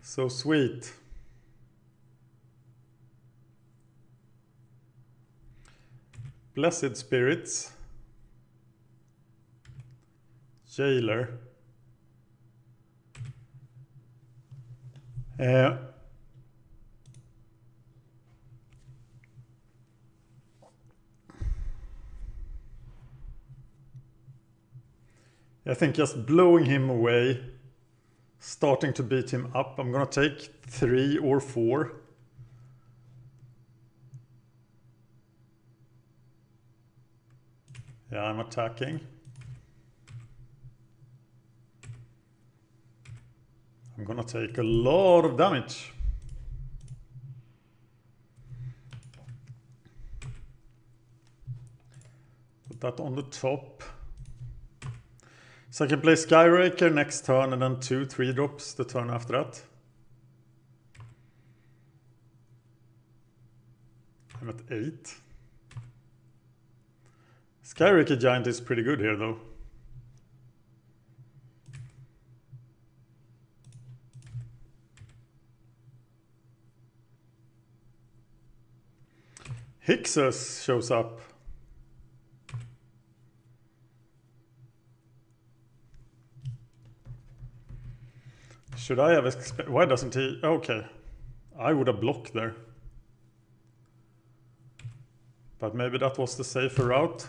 So sweet. Blessed spirits. Jailer. Uh, I think just blowing him away, starting to beat him up. I'm gonna take three or four. Yeah, I'm attacking. I'm gonna take a lot of damage. Put that on the top. So I can play Skyraker next turn and then two, three drops the turn after that. I'm at eight. Skyraker Giant is pretty good here though. Hixus shows up. Should I have? Why doesn't he? Okay. I would have blocked there. But maybe that was the safer route.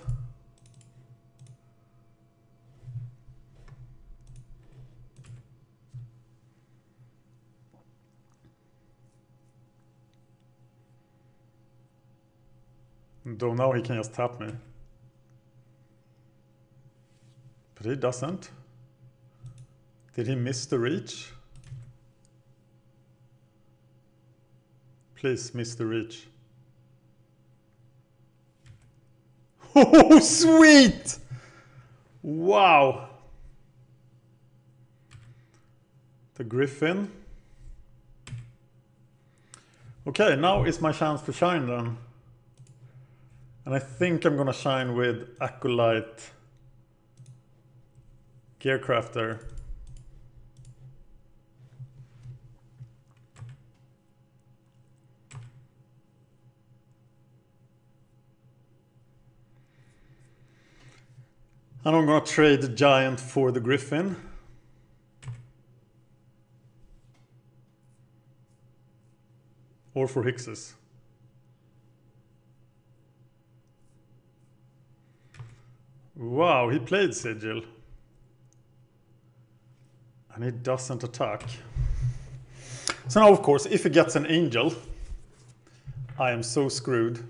Though now he can just tap me. But he doesn't. Did he miss the reach? Please miss the reach. Oh, sweet! Wow. The Griffin. Okay, now is my chance to shine then. And I think I'm gonna shine with Acolyte Gearcrafter. And I'm gonna trade the Giant for the Griffin. Or for Hixus. Wow, he played Sigil. And he doesn't attack. So now, of course, if he gets an Angel, I am so screwed.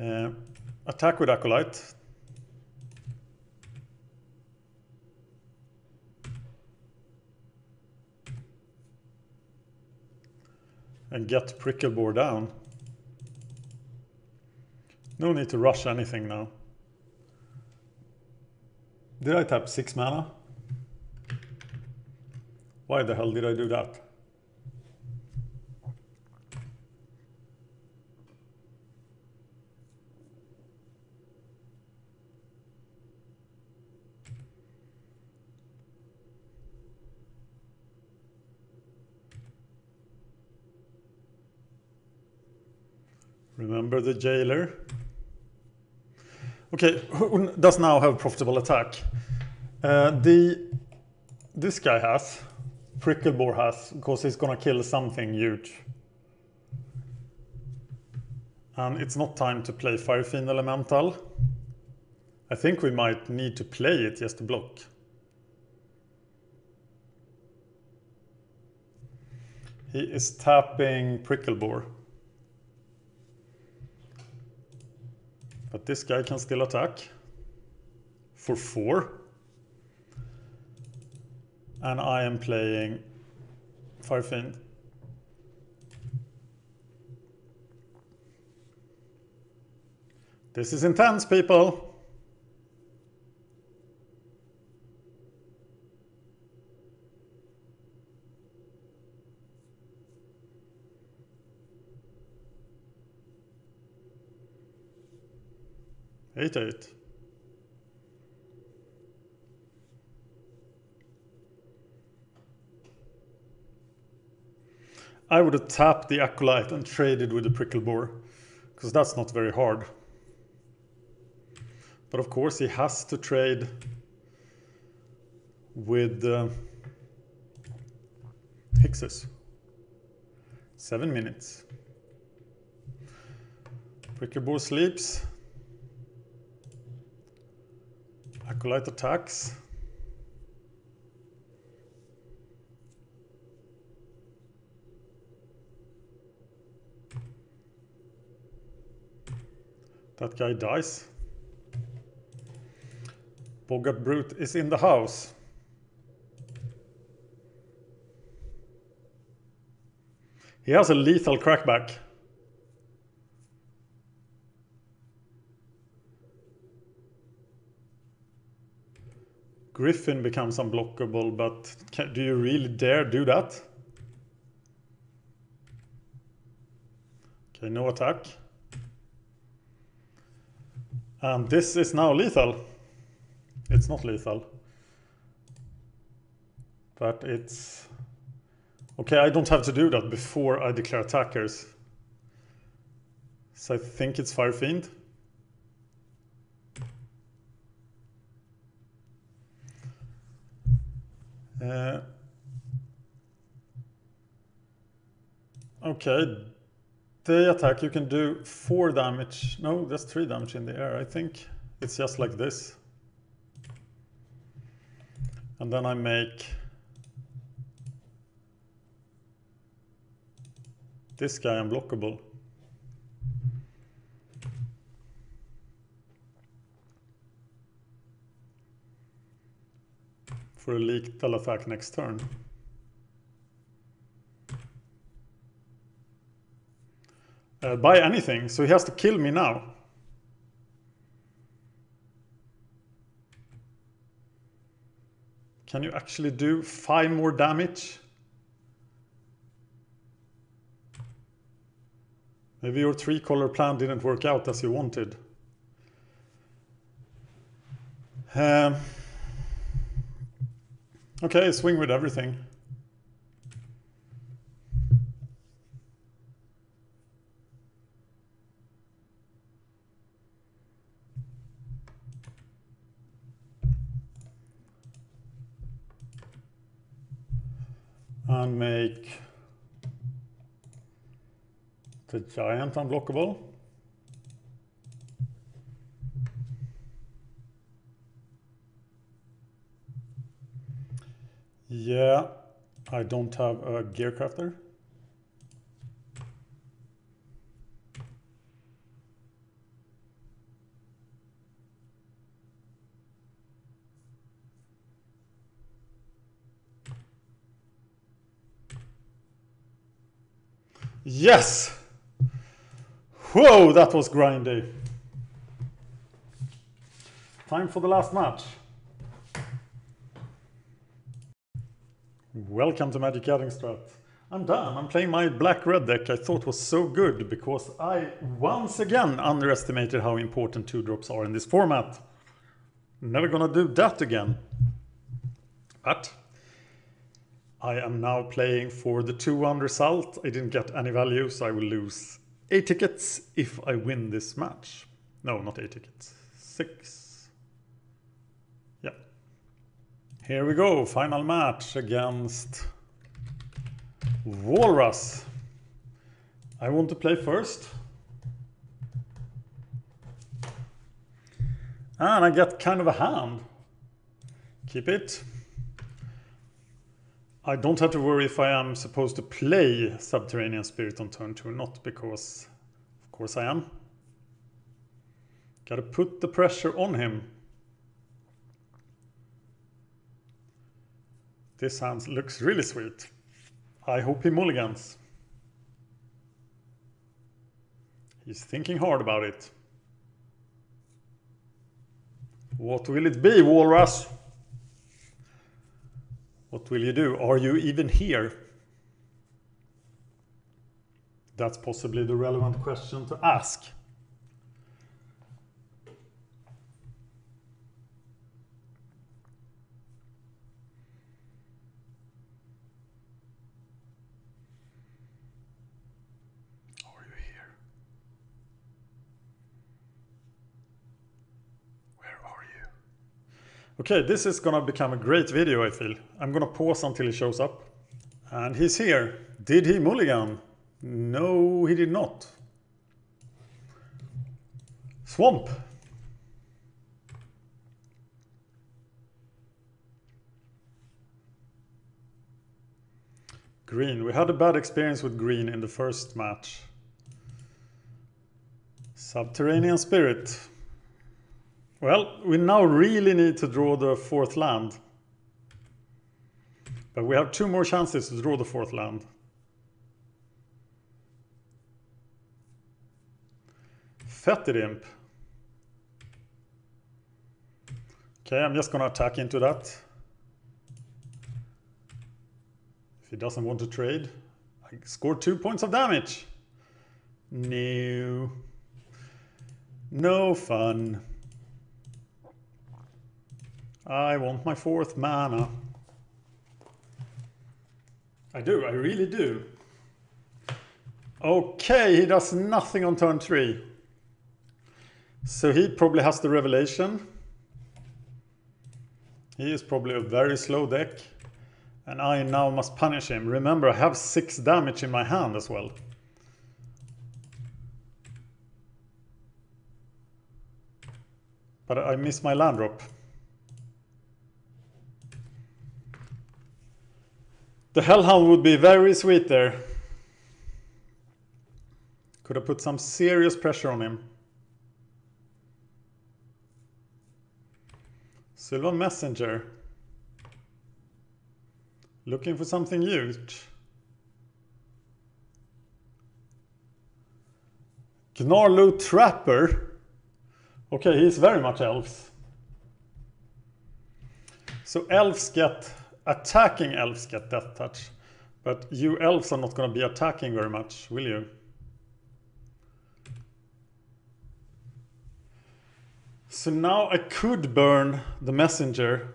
Uh, attack with Acolyte. And get Prickle down. No need to rush anything now. Did I tap 6 mana? Why the hell did I do that? Remember the jailer? Okay, who does now have profitable attack? Uh, the this guy has, Prickleboar has, because he's gonna kill something huge. And it's not time to play Firefiend Elemental. I think we might need to play it just to block. He is tapping Prickleboar. But this guy can still attack for four. And I am playing Firefiend. This is intense, people. I would have tapped the Acolyte and traded with the Prickleboar, because that's not very hard. But of course he has to trade with uh, Hixus. Seven minutes. Prickleboar sleeps. Acolyte attacks. That guy dies. Boggart Brute is in the house. He has a lethal crackback. Griffin becomes unblockable, but can, do you really dare do that? Okay, no attack. And this is now lethal. It's not lethal. But it's... Okay, I don't have to do that before I declare attackers. So I think it's Firefiend. Uh, okay, the attack you can do four damage. No, that's three damage in the air. I think it's just like this. And then I make this guy unblockable. For a lethal attack next turn. Uh, buy anything, so he has to kill me now. Can you actually do five more damage? Maybe your three color plan didn't work out as you wanted. Um, okay, swing with everything. and make the giant unblockable. Yeah, I don't have a gear crafter. Yes! Whoa, that was grindy. Time for the last match. Welcome to Magic Gathering Strat. I'm done. I'm playing my black-red deck I thought was so good because I once again underestimated how important two drops are in this format. Never gonna do that again. But I am now playing for the 2-1 result. I didn't get any value, so I will lose 8 tickets if I win this match. No, not 8 tickets. 6. Yeah. Here we go. Final match against Walrus. I want to play first. And I get kind of a hand. Keep it. I don't have to worry if I am supposed to play Subterranean Spirit on turn 2 or not, because of course I am. Gotta put the pressure on him. This sounds looks really sweet. I hope he mulligans. He's thinking hard about it. What will it be, Walrus? What will you do? Are you even here? That's possibly the relevant question to ask. Are you here? Where are you? Okay, this is gonna become a great video, I feel. I'm gonna pause until he shows up. And he's here. Did he mulligan? No, he did not. Swamp. Green. We had a bad experience with green in the first match. Subterranean Spirit. Well, we now really need to draw the fourth land. But we have two more chances to draw the fourth land. Fetid Imp. Okay, I'm just gonna attack into that. If he doesn't want to trade. I score two points of damage. No. No fun. I want my fourth mana. I do, I really do. Okay, he does nothing on turn three. So he probably has the revelation. He is probably a very slow deck. And I now must punish him. Remember, I have six damage in my hand as well. But I miss my land drop. The Hellhound would be very sweet there. Could have put some serious pressure on him. Sylvan Messenger. Looking for something huge. Gnarlroot Trapper. Okay, he's very much elves. So elves get, attacking elves get death touch. But you elves are not going to be attacking very much, will you? So now I could burn the messenger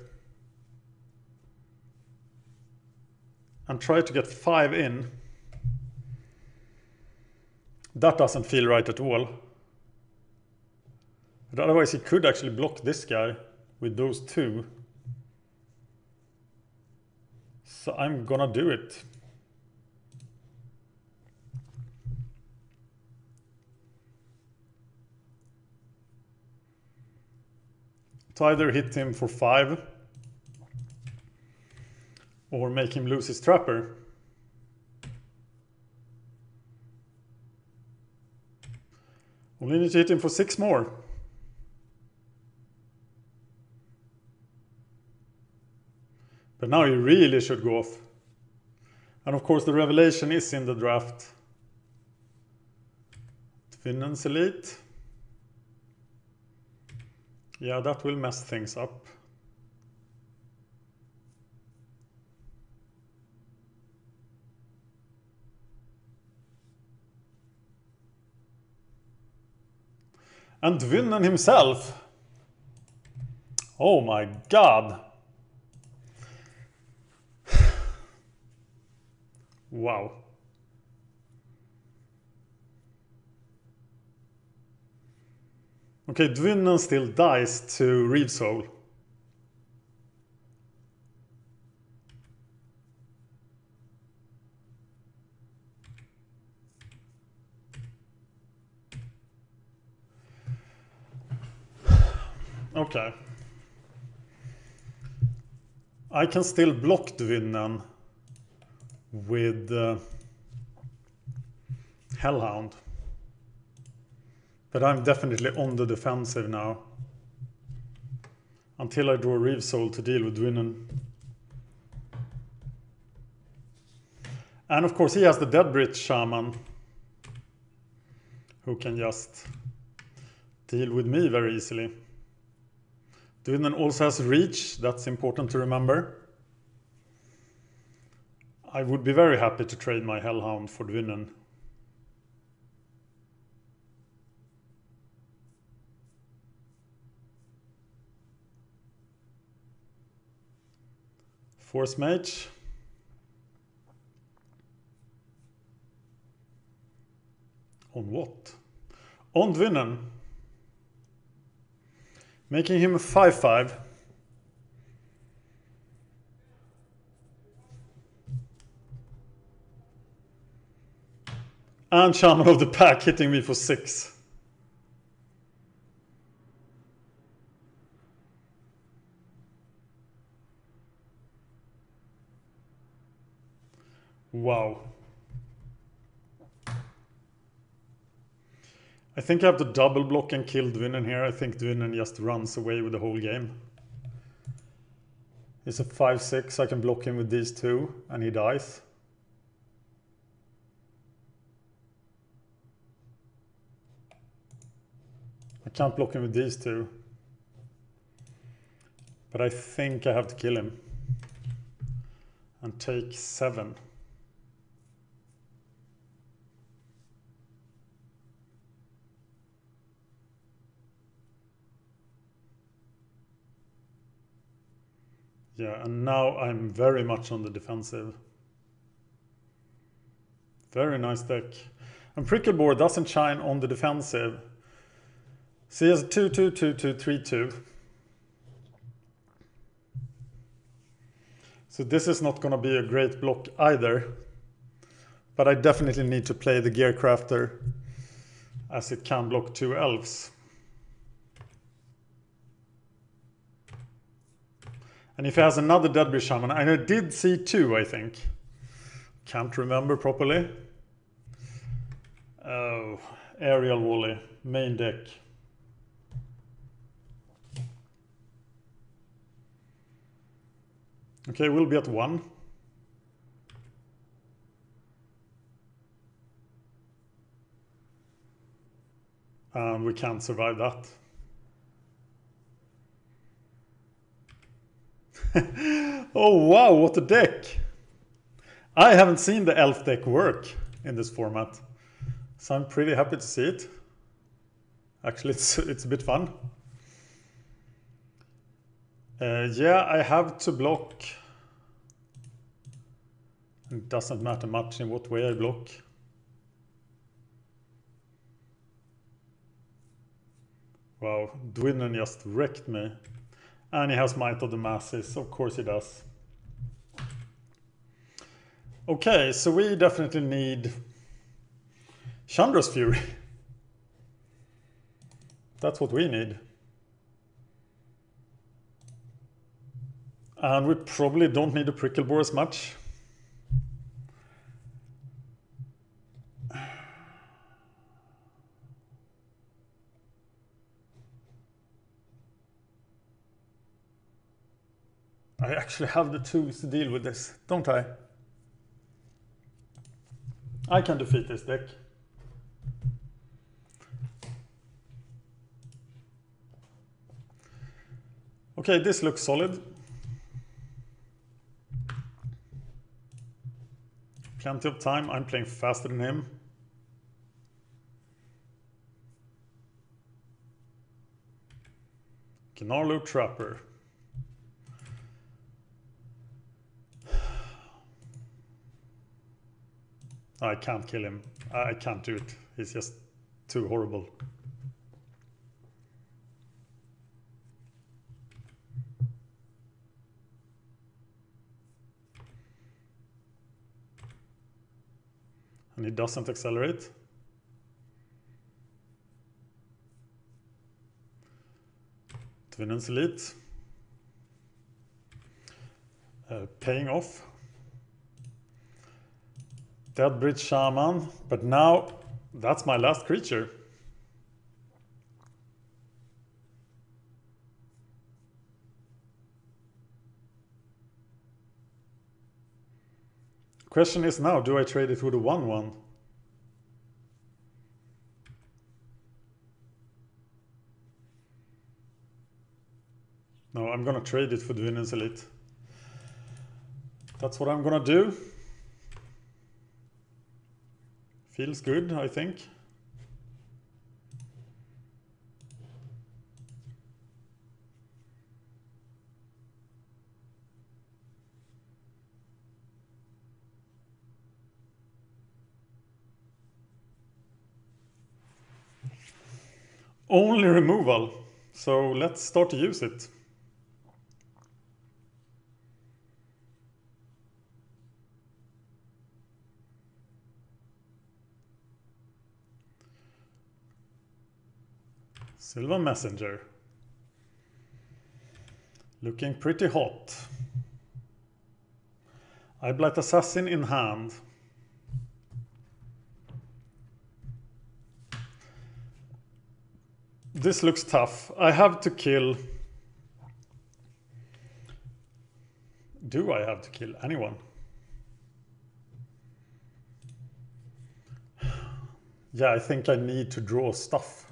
and try to get five in. That doesn't feel right at all. But otherwise he could actually block this guy with those two. So I'm gonna do it. To either hit him for five or make him lose his trapper. Only need to hit him for six more. But now you really should go off. And of course the revelation is in the draft. Dwynen's Elite. Yeah, that will mess things up. And Dwynen himself. Oh my god. Wow. Okay, Dwynen still dies to Reave Soul. Okay. I can still block Dwynen with uh, Hellhound. But I'm definitely on the defensive now. Until I draw Reave Soul to deal with Dwynen. And of course he has the Deadbridge Shaman. Who can just deal with me very easily. Dwynen also has reach, that's important to remember. I would be very happy to trade my Hellhound for Dwynen. Force Mage. On what? On Dwynen. Making him a 5-5. And Shaman of the Pack hitting me for 6. Wow. I think I have to double block and kill Dwynen here. I think Dwynen just runs away with the whole game. He's a 5-6, I can block him with these two, and he dies. Can't block him with these two. But I think I have to kill him. And take 7. Yeah, and now I'm very much on the defensive. Very nice deck. And Prickleboar doesn't shine on the defensive. So he has 2 2 2 2 3 2. So this is not going to be a great block either. But I definitely need to play the Gearcrafter as it can block two elves. And if he has another Deadbridge Shaman, and I did see two, I think. Can't remember properly. Oh, Aerial Volley, main deck. Okay, we'll be at one. And we can't survive that. oh wow, what a deck! I haven't seen the elf deck work in this format. So I'm pretty happy to see it. Actually, it's, it's a bit fun. Uh, yeah, I have to block. It doesn't matter much in what way I block. Wow, Dwynen just wrecked me. And he has Might of the Masses, of course he does. Okay, so we definitely need Chandra's Fury. That's what we need. And we probably don't need a Prickleboar as much. I actually have the tools to deal with this, don't I? I can defeat this deck. Okay, this looks solid. Plenty of time. I'm playing faster than him. Gnarlroot Trapper. I can't kill him. I can't do it. He's just too horrible. And he doesn't accelerate. Dwynen's Elite. Uh, paying off. Deadbridge Shaman, but now that's my last creature. Question is now, do I trade it for the 1-1? No, I'm gonna trade it for the Dwynen's Elite. That's what I'm gonna do. Feels good, I think. Only removal. So let's start to use it. Sylvan Messenger. Looking pretty hot. Eyeblight Assassin in hand. This looks tough. I have to kill... Do I have to kill anyone? Yeah, I think I need to draw stuff.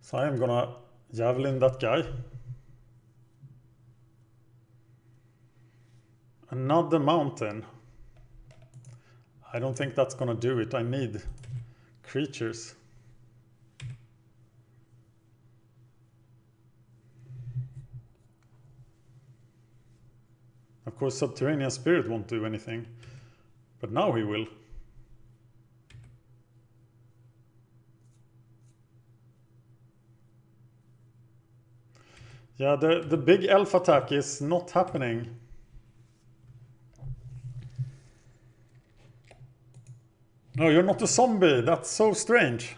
So I am gonna javelin that guy. Another mountain. I don't think that's gonna do it. I need creatures. Of course, Subterranean Spirit won't do anything. But now he will. Yeah, the, the big elf attack is not happening. No, you're not a zombie. That's so strange.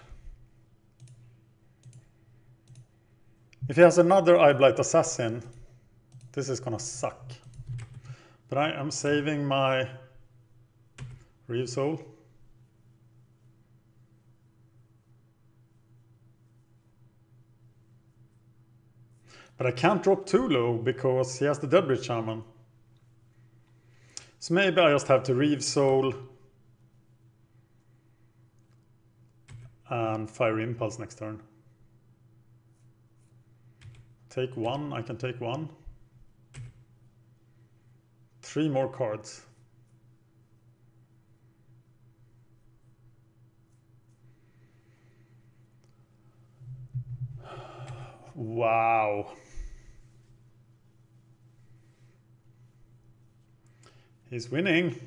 If he has another Eyeblight Assassin, this is gonna suck. But I am saving my Reave Soul. But I can't drop too low because he has the Deadbridge Shaman. So maybe I just have to Reave Soul and Fiery Impulse next turn. Take one, I can take one. Three more cards. Wow. He's winning.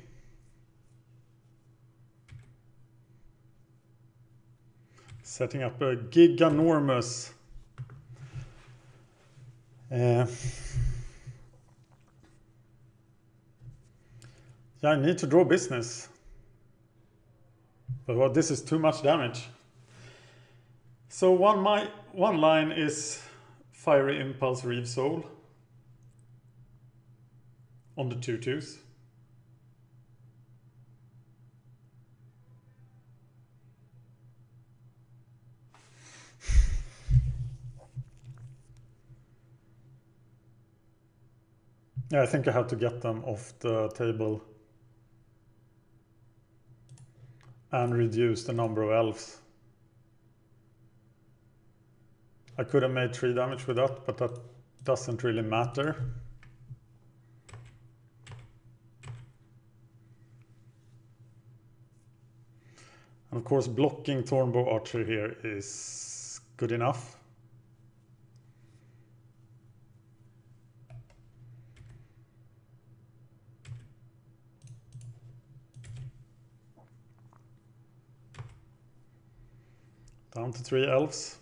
Setting up a giganormous. Uh, yeah, I need to draw business. But well, this is too much damage. So one my one line is Fiery Impulse Reave Soul on the two twos. Yeah, I think I have to get them off the table and reduce the number of elves. I could have made 3 damage with that, but that doesn't really matter. And of course, blocking Thornbow Archer here is good enough. Down to three elves.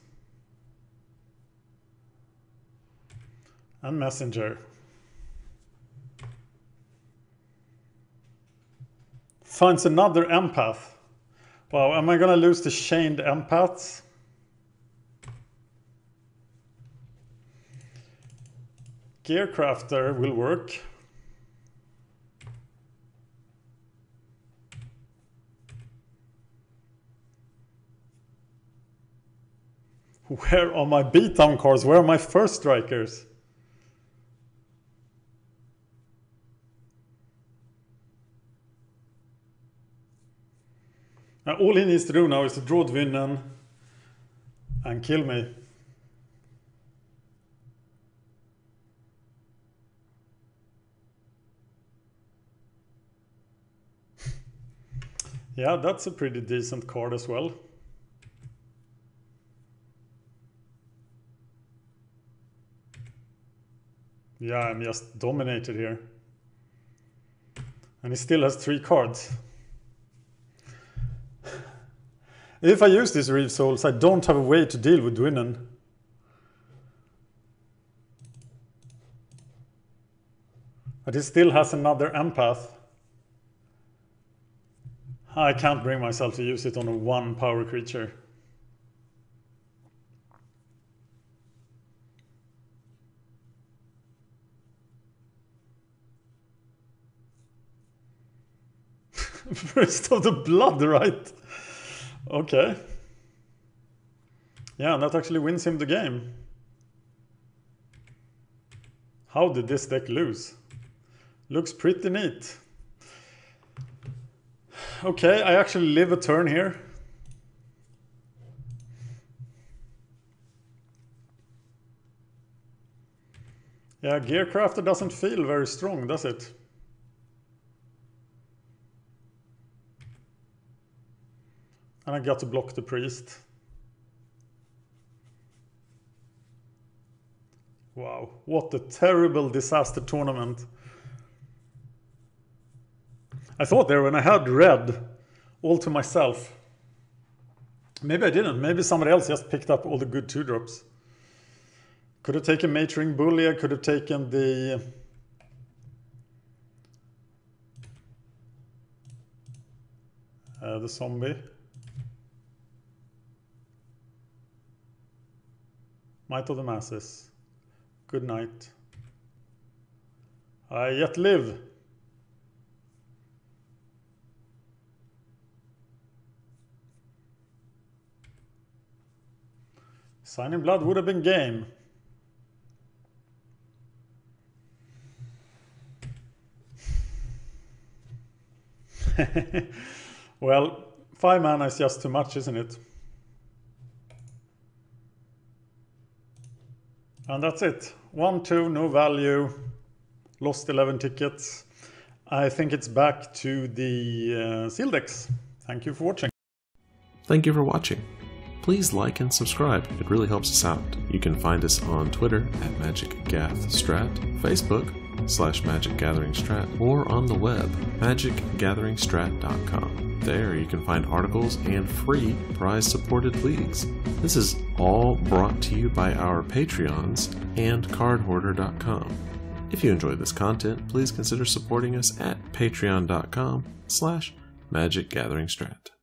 And messenger. Finds another empath. Wow, am I gonna lose the chained empaths? Gearcrafter will work. Where are my beatdown cards? Where are my first strikers? Now, all he needs to do now is to draw Dwynen and kill me. yeah, that's a pretty decent card as well. Yeah, I'm just dominated here. And he still has three cards. If I use these Reave Souls, I don't have a way to deal with Dwynen. But he still has another empath. I can't bring myself to use it on a one power creature. First of the blood, right? Okay. Yeah, and that actually wins him the game. How did this deck lose? Looks pretty neat. Okay, I actually live a turn here. Yeah, Gearcrafter doesn't feel very strong, does it? And I got to block the priest. Wow, what a terrible disaster tournament. I thought there when I had red all to myself. Maybe I didn't. Maybe somebody else just picked up all the good two drops. Could have taken Mage-Ring Bully. I could have taken the... Uh, the zombie. Might of the masses. Good night. I yet live. Signing blood would have been game. well, five mana is just too much, isn't it? And that's it. One, two, no value. Lost 11 tickets. I think it's back to the uh, seal decks. Thank you for watching. Thank you for watching. Please like and subscribe, it really helps us out. You can find us on Twitter at MagicGathStrat, Facebook slash magicgatheringstrat or on the web, magicgatheringstrat.com. There you can find articles and free prize supported leagues. This is all brought to you by our Patreons and cardhoarder.com. If you enjoy this content, please consider supporting us at patreon.com slash magicgatheringstrat.